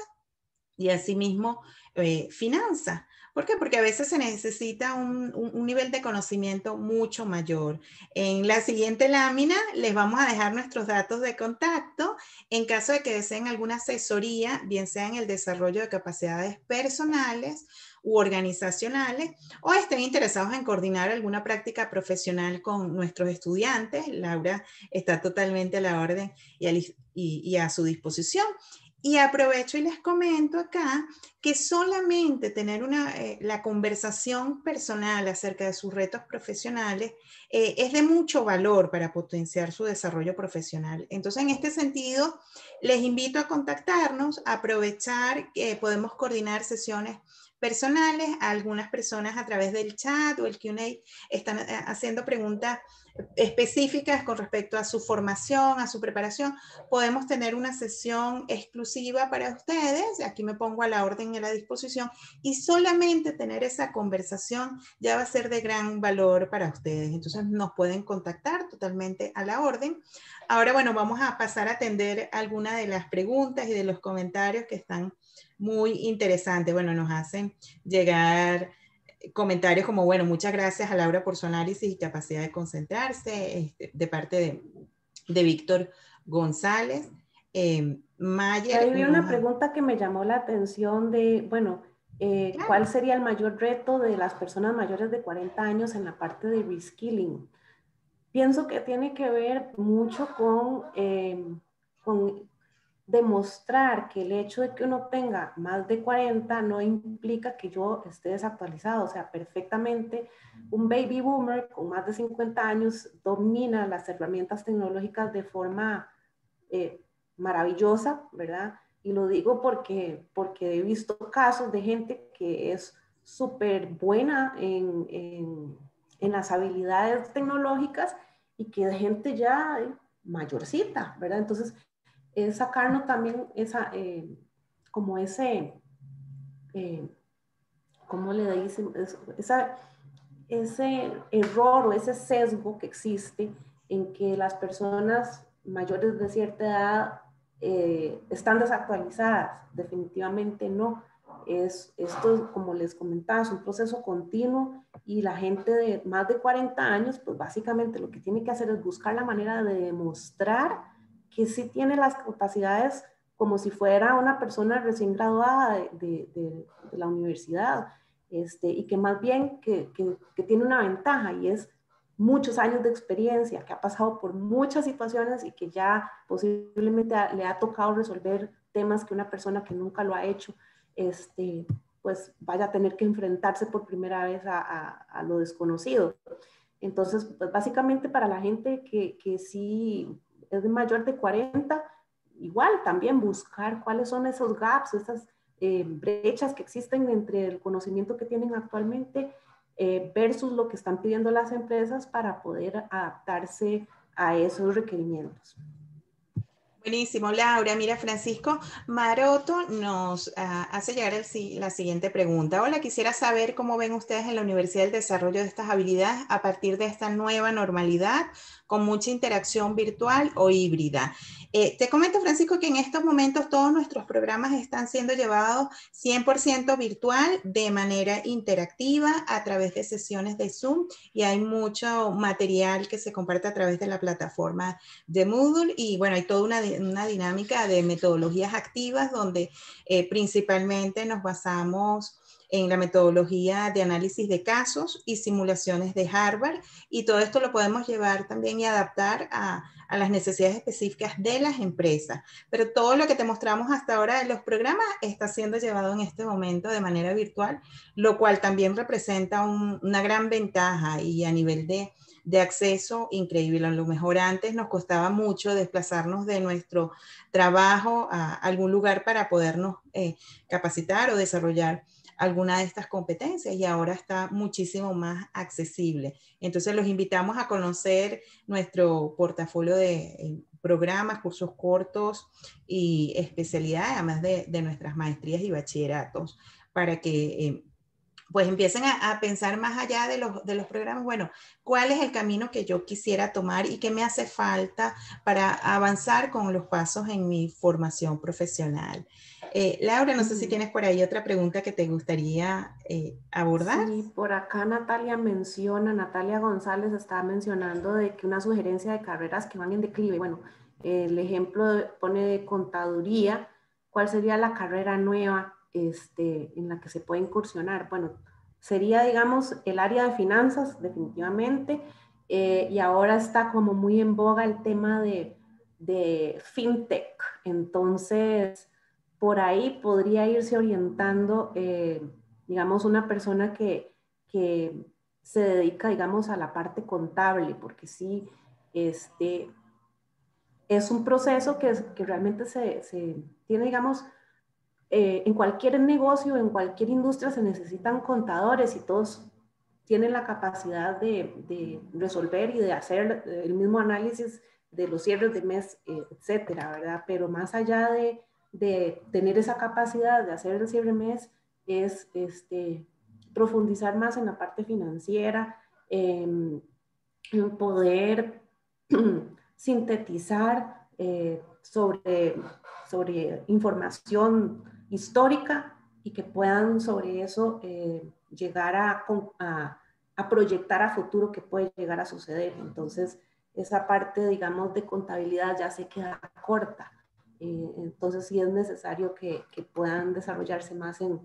y asimismo eh, finanzas. ¿Por qué? Porque a veces se necesita un, un, nivel de conocimiento mucho mayor. En la siguiente lámina les vamos a dejar nuestros datos de contacto en caso de que deseen alguna asesoría, bien sea en el desarrollo de capacidades personales organizacionales o estén interesados en coordinar alguna práctica profesional con nuestros estudiantes. Laura está totalmente a la orden y a, su disposición. Y aprovecho y les comento acá que solamente tener una, eh, la conversación personal acerca de sus retos profesionales eh, es de mucho valor para potenciar su desarrollo profesional. Entonces, en este sentido, les invito a contactarnos, aprovechar que podemos coordinar sesiones personales, algunas personas a través del chat o el QA están eh, haciendo preguntas específicas con respecto a su formación, a su preparación. Podemos tener una sesión exclusiva para ustedes, aquí me pongo a la orden y a la disposición, y solamente tener esa conversación ya va a ser de gran valor para ustedes. Entonces nos pueden contactar totalmente a la orden. Ahora, bueno, vamos a pasar a atender algunas de las preguntas y de los comentarios que están muy interesante. Bueno, nos hacen llegar comentarios como, bueno, muchas gracias a Laura por su análisis y capacidad de concentrarse, este, de parte de, de Víctor González. Eh, Mayer. Hay una pregunta que me llamó la atención de, bueno, eh, ¿cuál sería el mayor reto de las personas mayores de 40 años en la parte de reskilling? Pienso que tiene que ver mucho con, eh, con demostrar que el hecho de que uno tenga más de 40 no implica que yo esté desactualizado. O sea, perfectamente un baby boomer con más de 50 años domina las herramientas tecnológicas de forma eh, maravillosa, ¿verdad? Y lo digo porque, porque he visto casos de gente que es súper buena en, en, en, las habilidades tecnológicas y que de gente ya mayorcita, ¿verdad? Entonces, es sacarnos también esa, eh, como ese, eh, ¿cómo le dicen? Esa, ese error o ese sesgo que existe en que las personas mayores de cierta edad eh, están desactualizadas, definitivamente no. Es, esto, como les comentaba, es un proceso continuo y la gente de más de 40 años, pues básicamente lo que tiene que hacer es buscar la manera de demostrar que sí tiene las capacidades como si fuera una persona recién graduada de, de, la universidad, este, y que más bien que, que, que, tiene una ventaja y es muchos años de experiencia, que ha pasado por muchas situaciones y que ya posiblemente le ha tocado resolver temas que una persona que nunca lo ha hecho, este, pues vaya a tener que enfrentarse por primera vez a, a, a lo desconocido. Entonces, pues básicamente para la gente que, que sí es mayor de 40, igual también buscar cuáles son esos gaps, esas eh, brechas que existen entre el conocimiento que tienen actualmente eh, versus lo que están pidiendo las empresas para poder adaptarse a esos requerimientos. Buenísimo, Laura. Mira, Francisco Maroto nos ah, hace llegar la siguiente pregunta. Hola, quisiera saber cómo ven ustedes en la Universidad el desarrollo de estas habilidades a partir de esta nueva normalidad con mucha interacción virtual o híbrida. Eh, te comento, Francisco, que en estos momentos todos nuestros programas están siendo llevados 100% virtual de manera interactiva a través de sesiones de Zoom y hay mucho material que se comparte a través de la plataforma de Moodle y bueno, hay toda una, dinámica de metodologías activas donde eh, principalmente nos basamos en la metodología de análisis de casos y simulaciones de Harvard. Y todo esto lo podemos llevar también y adaptar a, a, las necesidades específicas de las empresas. Pero todo lo que te mostramos hasta ahora de los programas está siendo llevado en este momento de manera virtual, lo cual también representa un, una gran ventaja y a nivel de, de acceso increíble. A lo mejor antes nos costaba mucho desplazarnos de nuestro trabajo a algún lugar para podernos eh, capacitar o desarrollar alguna de estas competencias y ahora está muchísimo más accesible. Entonces los invitamos a conocer nuestro portafolio de eh, programas, cursos cortos y especialidades, además de, de nuestras maestrías y bachilleratos, para que eh, pues empiecen a, a, pensar más allá de los, de los programas, bueno, ¿cuál es el camino que yo quisiera tomar y qué me hace falta para avanzar con los pasos en mi formación profesional? Eh, Laura, no sé si tienes por ahí otra pregunta que te gustaría eh, abordar. Sí, por acá Natalia menciona, Natalia González estaba mencionando de que una sugerencia de carreras que van en declive. Bueno, el ejemplo pone de contaduría, ¿cuál sería la carrera nueva este, en la que se puede incursionar? Bueno, sería, digamos, el área de finanzas, definitivamente, eh, y ahora está como muy en boga el tema de, de fintech. Entonces, por ahí podría irse orientando, eh, digamos, una persona que, que, se dedica, digamos, a la parte contable, porque sí, este, es un proceso que, que realmente se, se, tiene, digamos, eh, en cualquier negocio, en cualquier industria se necesitan contadores y todos tienen la capacidad de, de resolver y de hacer el mismo análisis de los cierres de mes, eh, etcétera, ¿verdad? Pero más allá de de tener esa capacidad de hacer el cierre mes es este, profundizar más en la parte financiera, en poder sintetizar eh, sobre, sobre información histórica y que puedan sobre eso eh, llegar a, a, a, proyectar a futuro que puede llegar a suceder. Entonces, esa parte, digamos, de contabilidad ya se queda corta. Eh, entonces sí es necesario que, que puedan desarrollarse más en,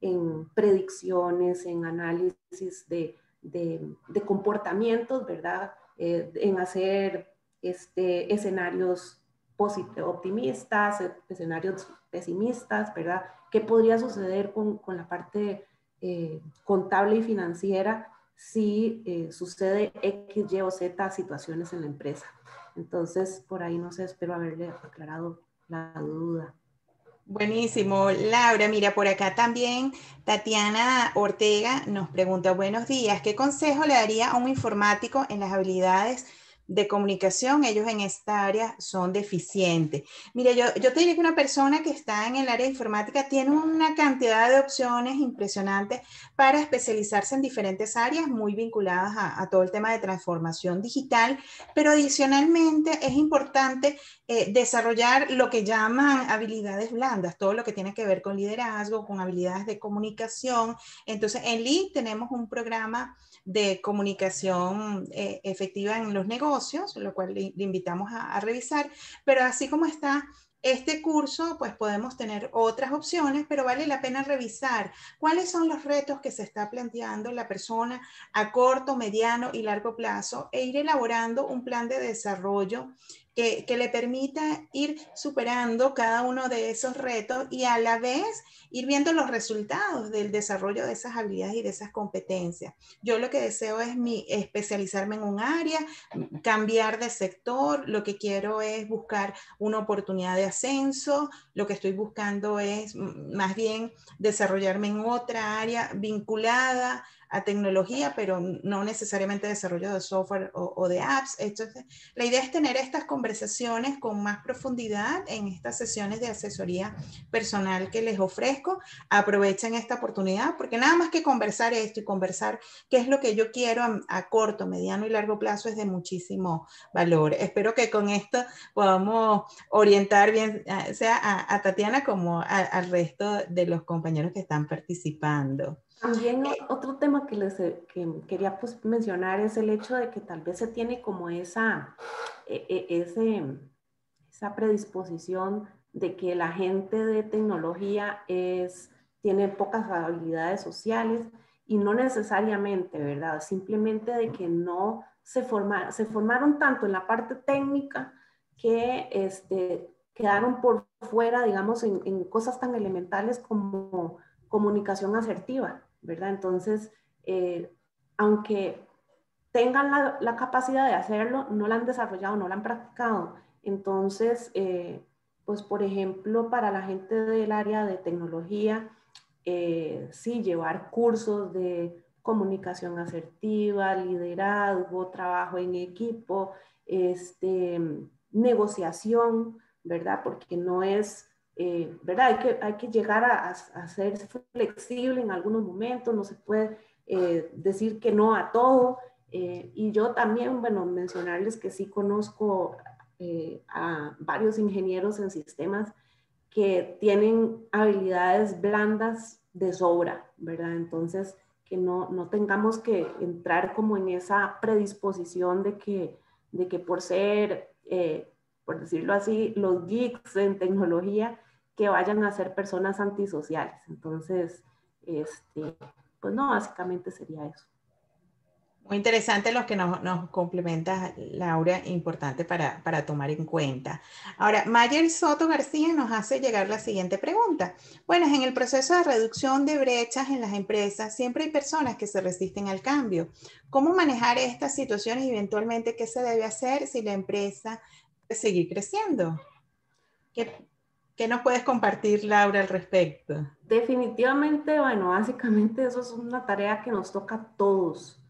en predicciones, en análisis de, de, comportamientos, ¿verdad? Eh, en hacer este, escenarios optimistas, escenarios pesimistas, ¿verdad? ¿Qué podría suceder con, con la parte eh, contable y financiera si sucede X, Y o Z situaciones en la empresa? Entonces, por ahí no sé, espero haberle aclarado la duda. Buenísimo. Laura, mira, por acá también Tatiana Ortega nos pregunta, buenos días, ¿qué consejo le daría a un informático en las habilidades de comunicación, ellos en esta área son deficientes. Mire, yo, yo te diría que una persona que está en el área informática tiene una cantidad de opciones impresionantes para especializarse en diferentes áreas muy vinculadas a, todo el tema de transformación digital, pero adicionalmente es importante eh, desarrollar lo que llaman habilidades blandas, todo lo que tiene que ver con liderazgo, con habilidades de comunicación. Entonces, en LEED tenemos un programa de comunicación eh, efectiva en los negocios, lo cual le, invitamos a, revisar, pero así como está este curso, pues podemos tener otras opciones, pero vale la pena revisar cuáles son los retos que se está planteando la persona a corto, mediano y largo plazo e ir elaborando un plan de desarrollo que, le permita ir superando cada uno de esos retos y a la vez ir viendo los resultados del desarrollo de esas habilidades y de esas competencias. Yo lo que deseo es mi, especializarme en un área, cambiar de sector, lo que quiero es buscar una oportunidad de ascenso, lo que estoy buscando es más bien desarrollarme en otra área vinculada a tecnología, pero no necesariamente desarrollo de software o, de apps. Entonces, la idea es tener estas conversaciones con más profundidad en estas sesiones de asesoría personal que les ofrezco. Aprovechen esta oportunidad porque nada más que conversar esto y conversar qué es lo que yo quiero a, corto, mediano y largo plazo es de muchísimo valor. Espero que con esto podamos orientar bien, sea a, Tatiana como al resto de los compañeros que están participando. También otro tema que les eh, quería pues, mencionar es el hecho de que tal vez se tiene como esa, e, e, ese, esa predisposición de que la gente de tecnología es, tiene pocas habilidades sociales y no necesariamente, ¿verdad? Simplemente de que no se, forma, se formaron tanto en la parte técnica que este, quedaron por fuera, digamos, en, en cosas tan elementales como comunicación asertiva. ¿Verdad? Entonces, eh, aunque tengan la, capacidad de hacerlo, no la han desarrollado, no la han practicado. Entonces, eh, pues por ejemplo, para la gente del área de tecnología, eh, sí, llevar cursos de comunicación asertiva, liderazgo, trabajo en equipo, este, negociación, ¿verdad? Porque no es eh, ¿verdad? Hay que, hay que llegar a, ser flexible en algunos momentos, no se puede eh, decir que no a todo. Eh, y yo también, bueno, mencionarles que sí conozco a varios ingenieros en sistemas que tienen habilidades blandas de sobra, ¿verdad? Entonces, que no, no tengamos que entrar como en esa predisposición de que, de que por ser, por decirlo así, los geeks en tecnología, que vayan a ser personas antisociales. Entonces, este, pues no, básicamente sería eso. Muy interesante lo que nos, nos complementa Laura, importante para, para, tomar en cuenta. Ahora, Mayer Soto García nos hace llegar la siguiente pregunta. Bueno, en el proceso de reducción de brechas en las empresas, siempre hay personas que se resisten al cambio. ¿Cómo manejar estas situaciones y eventualmente qué se debe hacer si la empresa seguir creciendo? ¿Qué, ¿Qué nos puedes compartir, Laura, al respecto? Definitivamente, bueno, básicamente eso es una tarea que nos toca a todos.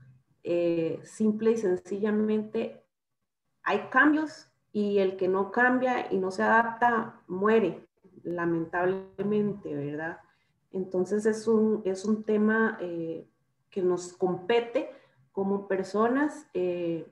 Eh, simple y sencillamente, hay cambios y el que no cambia y no se adapta muere, lamentablemente, ¿verdad? Entonces es un, es un tema eh, que nos compete como personas eh,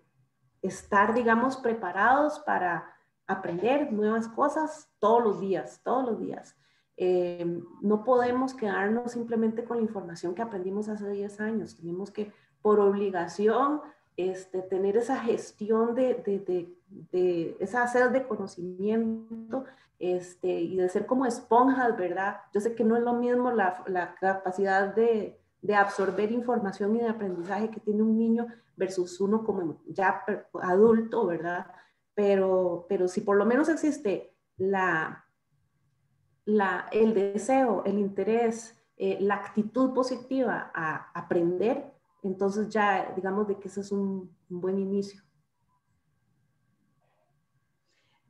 estar, digamos, preparados para aprender nuevas cosas todos los días, todos los días. Eh, no podemos quedarnos simplemente con la información que aprendimos hace 10 años. Tenemos que, por obligación, este, tener esa gestión de, de, de, esa sed de conocimiento este, y de ser como esponjas, ¿verdad? Yo sé que no es lo mismo la, la capacidad de, de absorber información y de aprendizaje que tiene un niño versus uno como ya adulto, ¿verdad? pero, pero si por lo menos existe la, la, el deseo, el interés, eh, la actitud positiva a aprender, entonces ya digamos de que ese es un, buen inicio.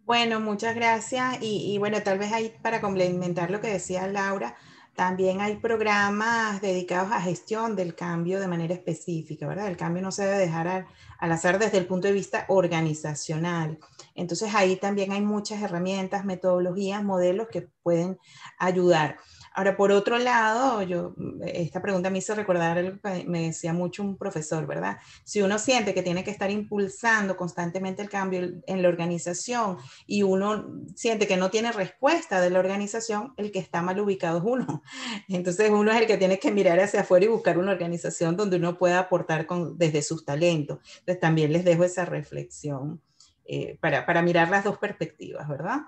Bueno, muchas gracias. Y, y, bueno, tal vez ahí para complementar lo que decía Laura, también hay programas dedicados a gestión del cambio de manera específica, ¿verdad? El cambio no se debe dejar al, al azar desde el punto de vista organizacional. Entonces ahí también hay muchas herramientas, metodologías, modelos que pueden ayudar. Ahora, por otro lado, yo, esta pregunta me hizo recordar algo que me decía mucho un profesor, ¿verdad? Si uno siente que tiene que estar impulsando constantemente el cambio en la organización y uno siente que no tiene respuesta de la organización, el que está mal ubicado es uno. Entonces, uno es el que tiene que mirar hacia afuera y buscar una organización donde uno pueda aportar con, desde sus talentos. Entonces, también les dejo esa reflexión eh, para, para mirar las dos perspectivas, ¿verdad?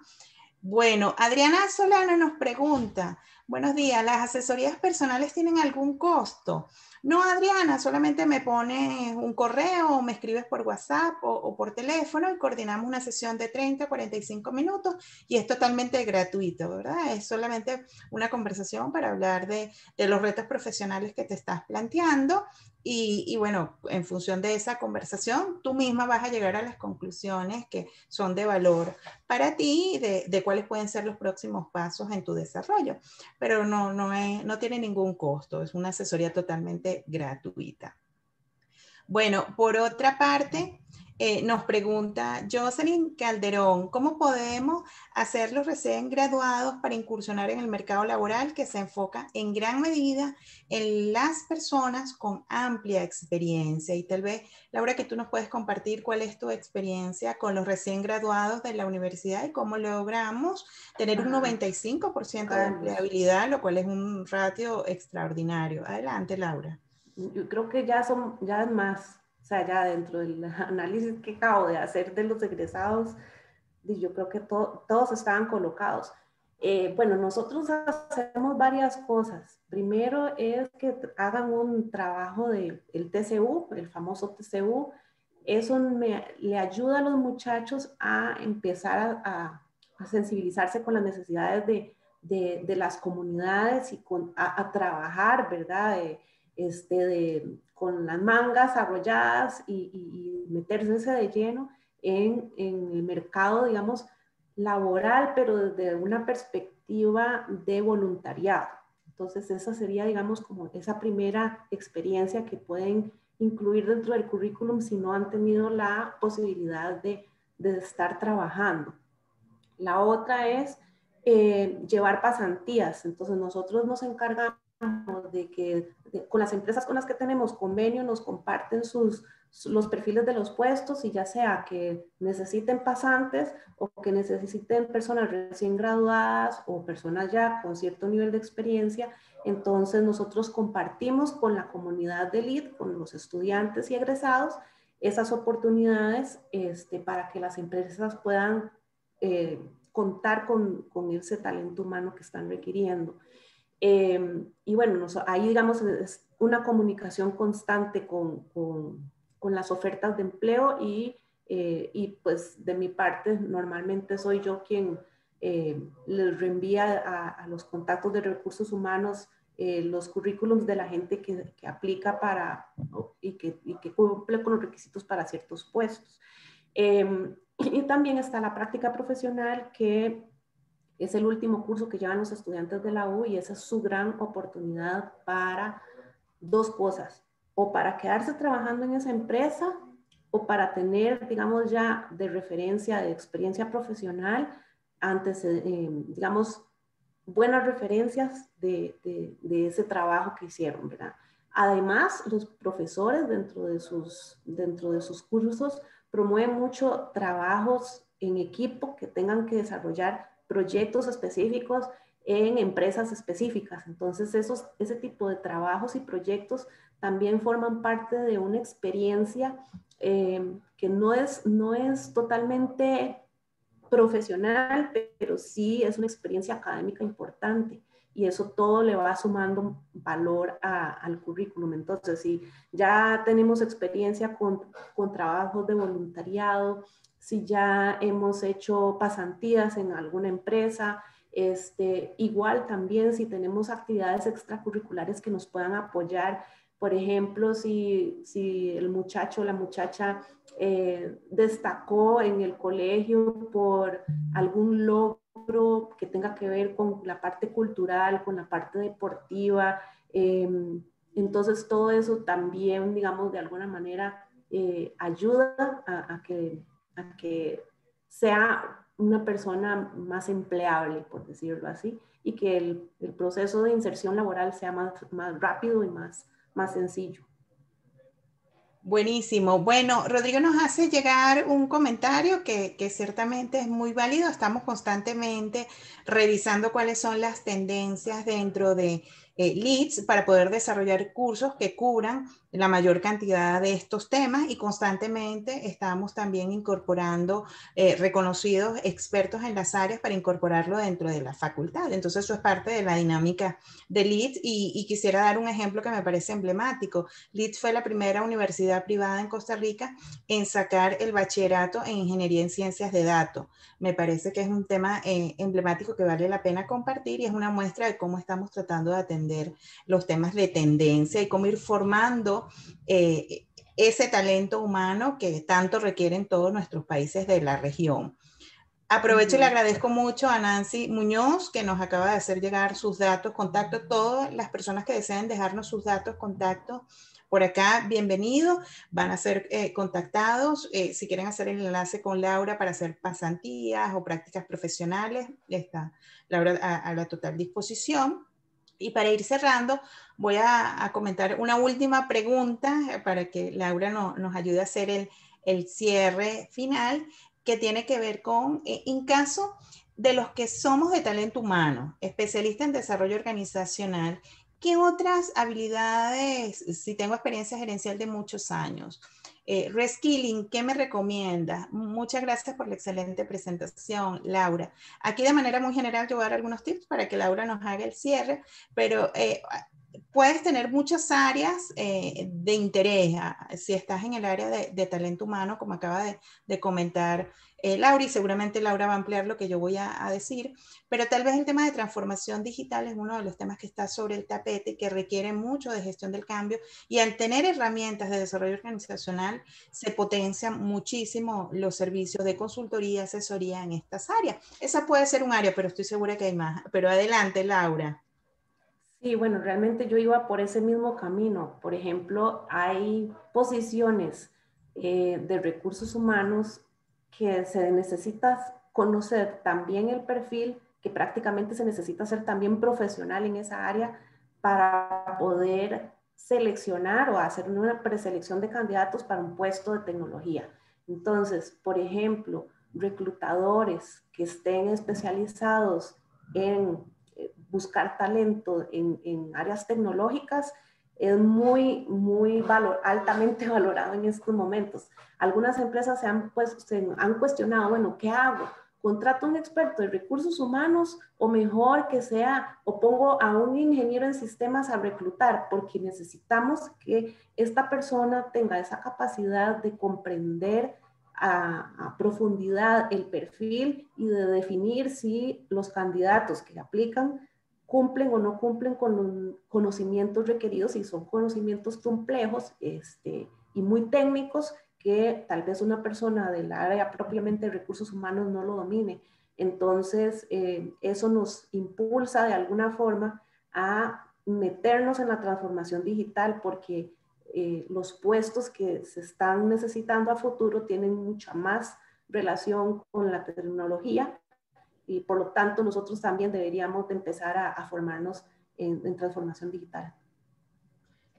Bueno, Adriana Solano nos pregunta, buenos días, ¿las asesorías personales tienen algún costo? No, Adriana, solamente me pones un correo me escribes por WhatsApp o, por teléfono y coordinamos una sesión de 30, 45 minutos y es totalmente gratuito, ¿verdad? Es solamente una conversación para hablar de, los retos profesionales que te estás planteando y, bueno, en función de esa conversación, tú misma vas a llegar a las conclusiones que son de valor para ti, de, de cuáles pueden ser los próximos pasos en tu desarrollo. Pero no, no, no tiene ningún costo, es una asesoría totalmente gratuita. Bueno, por otra parte, eh, nos pregunta Jocelyn Calderón, ¿cómo podemos hacer los recién graduados para incursionar en el mercado laboral que se enfoca en gran medida en las personas con amplia experiencia? Y tal vez, Laura, que tú nos puedes compartir cuál es tu experiencia con los recién graduados de la universidad y cómo logramos tener un 95% de empleabilidad, lo cual es un ratio extraordinario. Adelante, Laura. Yo creo que ya son, ya es más, sea, ya dentro del análisis que acabo de hacer de los egresados, yo creo que todos estaban colocados. Eh, bueno, nosotros hacemos varias cosas. Primero es que hagan un trabajo del el TCU, el famoso TCU. Eso me, le ayuda a los muchachos a empezar a, sensibilizarse con las necesidades de, de, las comunidades y con, a, trabajar, ¿verdad? Este, de, con las mangas arrolladas y, meterse de lleno en, el mercado, digamos, laboral, pero desde una perspectiva de voluntariado. Entonces, esa sería, digamos, como esa primera experiencia que pueden incluir dentro del currículum si no han tenido la posibilidad de, de estar trabajando. La otra es eh, llevar pasantías. Entonces, nosotros nos encargamos de que con las empresas con las que tenemos convenio nos comparten sus, los perfiles de los puestos y ya sea que necesiten pasantes o que necesiten personas recién graduadas o personas ya con cierto nivel de experiencia, entonces nosotros compartimos con la comunidad de LEAD, con los estudiantes y egresados, esas oportunidades este, para que las empresas puedan eh, contar con, con ese talento humano que están requiriendo. Em, y bueno, ahí digamos es una comunicación constante con, con, con las ofertas de empleo y, eh, y, pues de mi parte normalmente soy yo quien eh, les reenvía a, a, los contactos de recursos humanos eh, los currículums de la gente que, que aplica para y que, y que, cumple con los requisitos para ciertos puestos. Em, y también está la práctica profesional que es el último curso que llevan los estudiantes de la U y esa es su gran oportunidad para dos cosas, o para quedarse trabajando en esa empresa o para tener, digamos, ya de referencia, de experiencia profesional, antes, eh, digamos, buenas referencias de, de, ese trabajo que hicieron, ¿verdad? Además, los profesores dentro de sus, dentro de sus cursos promueven mucho trabajos en equipo que tengan que desarrollar proyectos específicos en empresas específicas. Entonces, esos, ese tipo de trabajos y proyectos también forman parte de una experiencia eh, que no es, no es totalmente profesional, pero sí es una experiencia académica importante y eso todo le va sumando valor al currículum. Entonces, si ya tenemos experiencia con, con trabajos de voluntariado, si ya hemos hecho pasantías en alguna empresa, este, igual también si tenemos actividades extracurriculares que nos puedan apoyar, por ejemplo, si, si el muchacho o la muchacha eh, destacó en el colegio por algún logro que tenga que ver con la parte cultural, con la parte deportiva. Em, entonces todo eso también, digamos, de alguna manera eh, ayuda a, que, a que sea una persona más empleable, por decirlo así, y que el, proceso de inserción laboral sea más, más rápido y más, más sencillo. Buenísimo. Bueno, Rodrigo nos hace llegar un comentario que, que, ciertamente es muy válido. Estamos constantemente revisando cuáles son las tendencias dentro de eh, leads para poder desarrollar cursos que cubran la mayor cantidad de estos temas y constantemente estamos también incorporando eh, reconocidos expertos en las áreas para incorporarlo dentro de la facultad. Entonces eso es parte de la dinámica de Leeds y, quisiera dar un ejemplo que me parece emblemático. Leeds fue la primera universidad privada en Costa Rica en sacar el bachillerato en ingeniería en ciencias de datos. Me parece que es un tema eh, emblemático que vale la pena compartir y es una muestra de cómo estamos tratando de atender los temas de tendencia y cómo ir formando eh, ese talento humano que tanto requieren todos nuestros países de la región. Aprovecho y le agradezco mucho a Nancy Muñoz que nos acaba de hacer llegar sus datos, contacto, todas las personas que deseen dejarnos sus datos, contacto por acá, bienvenido. Van a ser eh, contactados eh, si quieren hacer el enlace con Laura para hacer pasantías o prácticas profesionales. Está Laura a la total disposición. Y para ir cerrando, voy a, comentar una última pregunta para que Laura nos ayude a hacer el, el, cierre final, que tiene que ver con, eh, en caso de los que somos de talento humano, especialistas en desarrollo organizacional, ¿qué otras habilidades, si tengo experiencia gerencial de muchos años, eh, reskilling, ¿qué me recomienda? Muchas gracias por la excelente presentación, Laura. Aquí de manera muy general yo voy a dar algunos tips para que Laura nos haga el cierre, pero eh, puedes tener muchas áreas eh, de interés. Ah, si estás en el área de, talento humano, como acaba de, comentar eh, Laura, y seguramente Laura va a ampliar lo que yo voy a, decir, pero tal vez el tema de transformación digital es uno de los temas que está sobre el tapete, que requiere mucho de gestión del cambio, y al tener herramientas de desarrollo organizacional, se potencian muchísimo los servicios de consultoría, asesoría en estas áreas. Esa puede ser un área, pero estoy segura que hay más. Pero adelante, Laura. Sí, bueno, realmente yo iba por ese mismo camino. Por ejemplo, hay posiciones eh, de recursos humanos que se necesita conocer también el perfil, que prácticamente se necesita ser también profesional en esa área para poder seleccionar o hacer una preselección de candidatos para un puesto de tecnología. Entonces, por ejemplo, reclutadores que estén especializados en buscar talento en, en áreas tecnológicas es muy, muy valor, altamente valorado en estos momentos. Algunas empresas se han, pues, se han cuestionado, bueno, ¿qué hago? ¿Contrato un experto de recursos humanos o mejor que sea, o pongo a un ingeniero en sistemas a reclutar? Porque necesitamos que esta persona tenga esa capacidad de comprender a, profundidad el perfil y de definir si los candidatos que aplican cumplen o no cumplen con los conocimientos requeridos y son conocimientos complejos este, y muy técnicos que tal vez una persona del área propiamente de recursos humanos no lo domine. Entonces, eh, eso nos impulsa de alguna forma a meternos en la transformación digital porque eh, los puestos que se están necesitando a futuro tienen mucha más relación con la tecnología y por lo tanto nosotros también deberíamos de empezar a, formarnos en, transformación digital.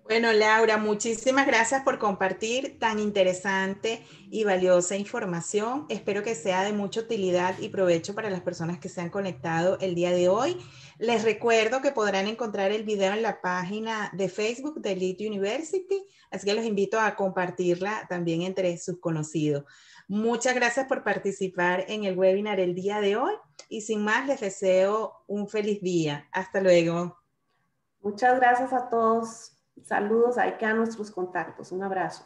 Bueno, Laura, muchísimas gracias por compartir tan interesante y valiosa información. Espero que sea de mucha utilidad y provecho para las personas que se han conectado el día de hoy. Les recuerdo que podrán encontrar el video en la página de Facebook de Elite University, así que los invito a compartirla también entre sus conocidos. Muchas gracias por participar en el webinar el día de hoy y sin más les deseo un feliz día. Hasta luego. Muchas gracias a todos. Saludos, ahí quedan nuestros contactos. Un abrazo.